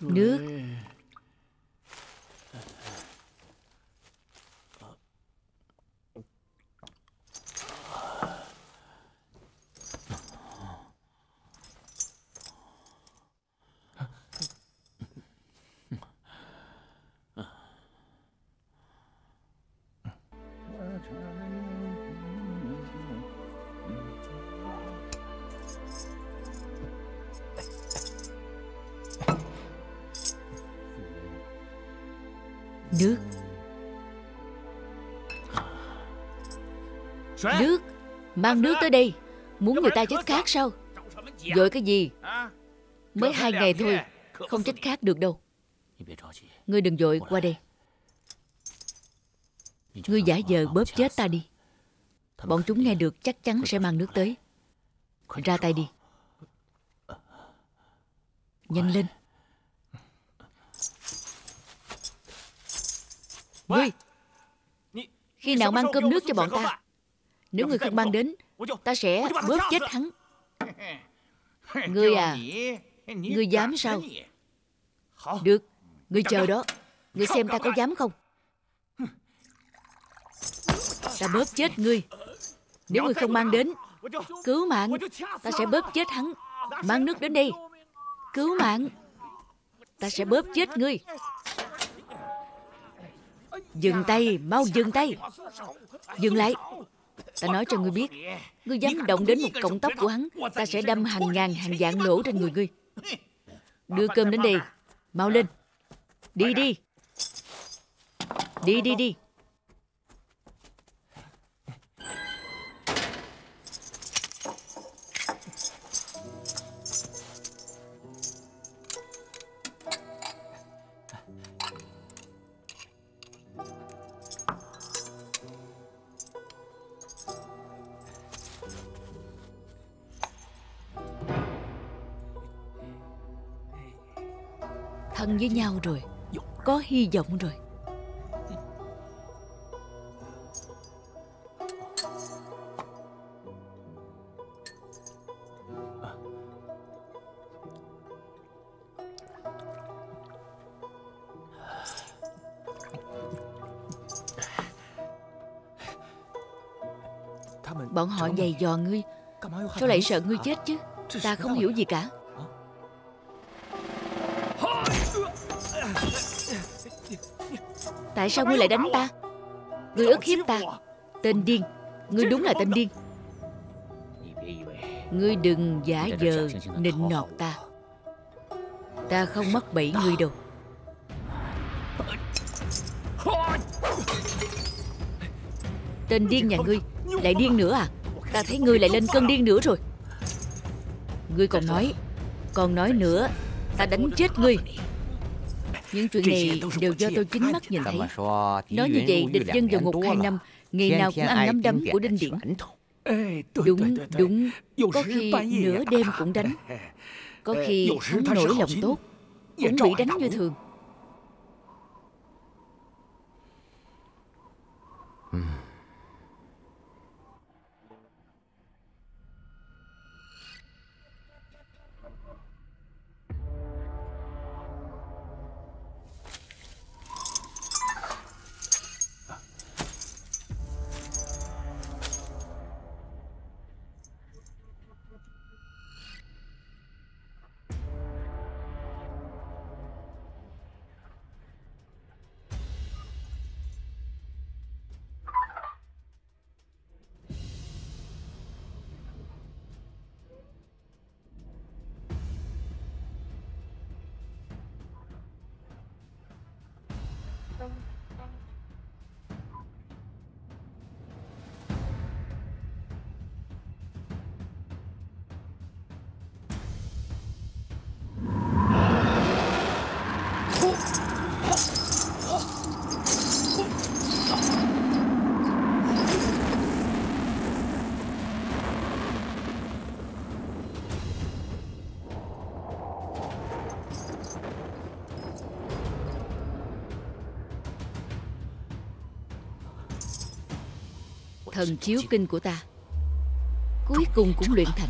Nước. Mang nước tới đây. Muốn người ta chết khác sao? Dội cái gì? Mới hai ngày thôi, Không chết khác được đâu. Ngươi đừng dội qua đây. Ngươi giả vờ bóp chết ta đi. Bọn chúng nghe được chắc chắn sẽ mang nước tới. Ra tay đi. Nhanh lên. Ngươi, Khi nào mang cơm nước cho bọn ta? Nếu người không mang đến Ta sẽ bóp chết hắn Ngươi à Ngươi dám sao? Được Ngươi chờ đó. Ngươi xem ta có dám không? Ta bóp chết ngươi. Nếu ngươi không mang đến Cứu mạng. Ta sẽ bóp chết hắn. Mang nước đến đây. Cứu mạng. Ta sẽ bóp chết ngươi. Dừng tay Mau dừng tay. Dừng lại Ta nói cho ngươi biết Ngươi dám động đến một cọng tóc của hắn Ta sẽ đâm hàng ngàn hàng vạn lỗ trên người ngươi. Đưa cơm đến đây Mau lên. Đi đi. Đi đi đi rồi. Có hy vọng rồi. Bọn họ giày dò ngươi. Sao lại sợ ngươi chết chứ? Ta không hiểu gì cả Tại sao ngươi lại đánh ta? Ngươi ức hiếp ta. Tên điên. Ngươi đúng là tên điên. Ngươi đừng giả vờ nịnh nọt ta. Ta không mắc bẫy ngươi đâu. Tên điên nhà ngươi Lại điên nữa à? Ta thấy ngươi lại lên cơn điên nữa rồi. Ngươi còn nói Còn nói nữa, Ta đánh chết ngươi những chuyện này đều do tôi chính mắt nhìn thấy. Nói như vậy địch dân vào ngục hai năm Ngày nào cũng ăn nắm đấm của Đinh Điển Đúng, đúng. Có khi nửa đêm cũng đánh. Có khi hắn nổi lòng tốt Cũng bị đánh như thường thần chiếu. kinh của ta. Cuối cùng cũng luyện thành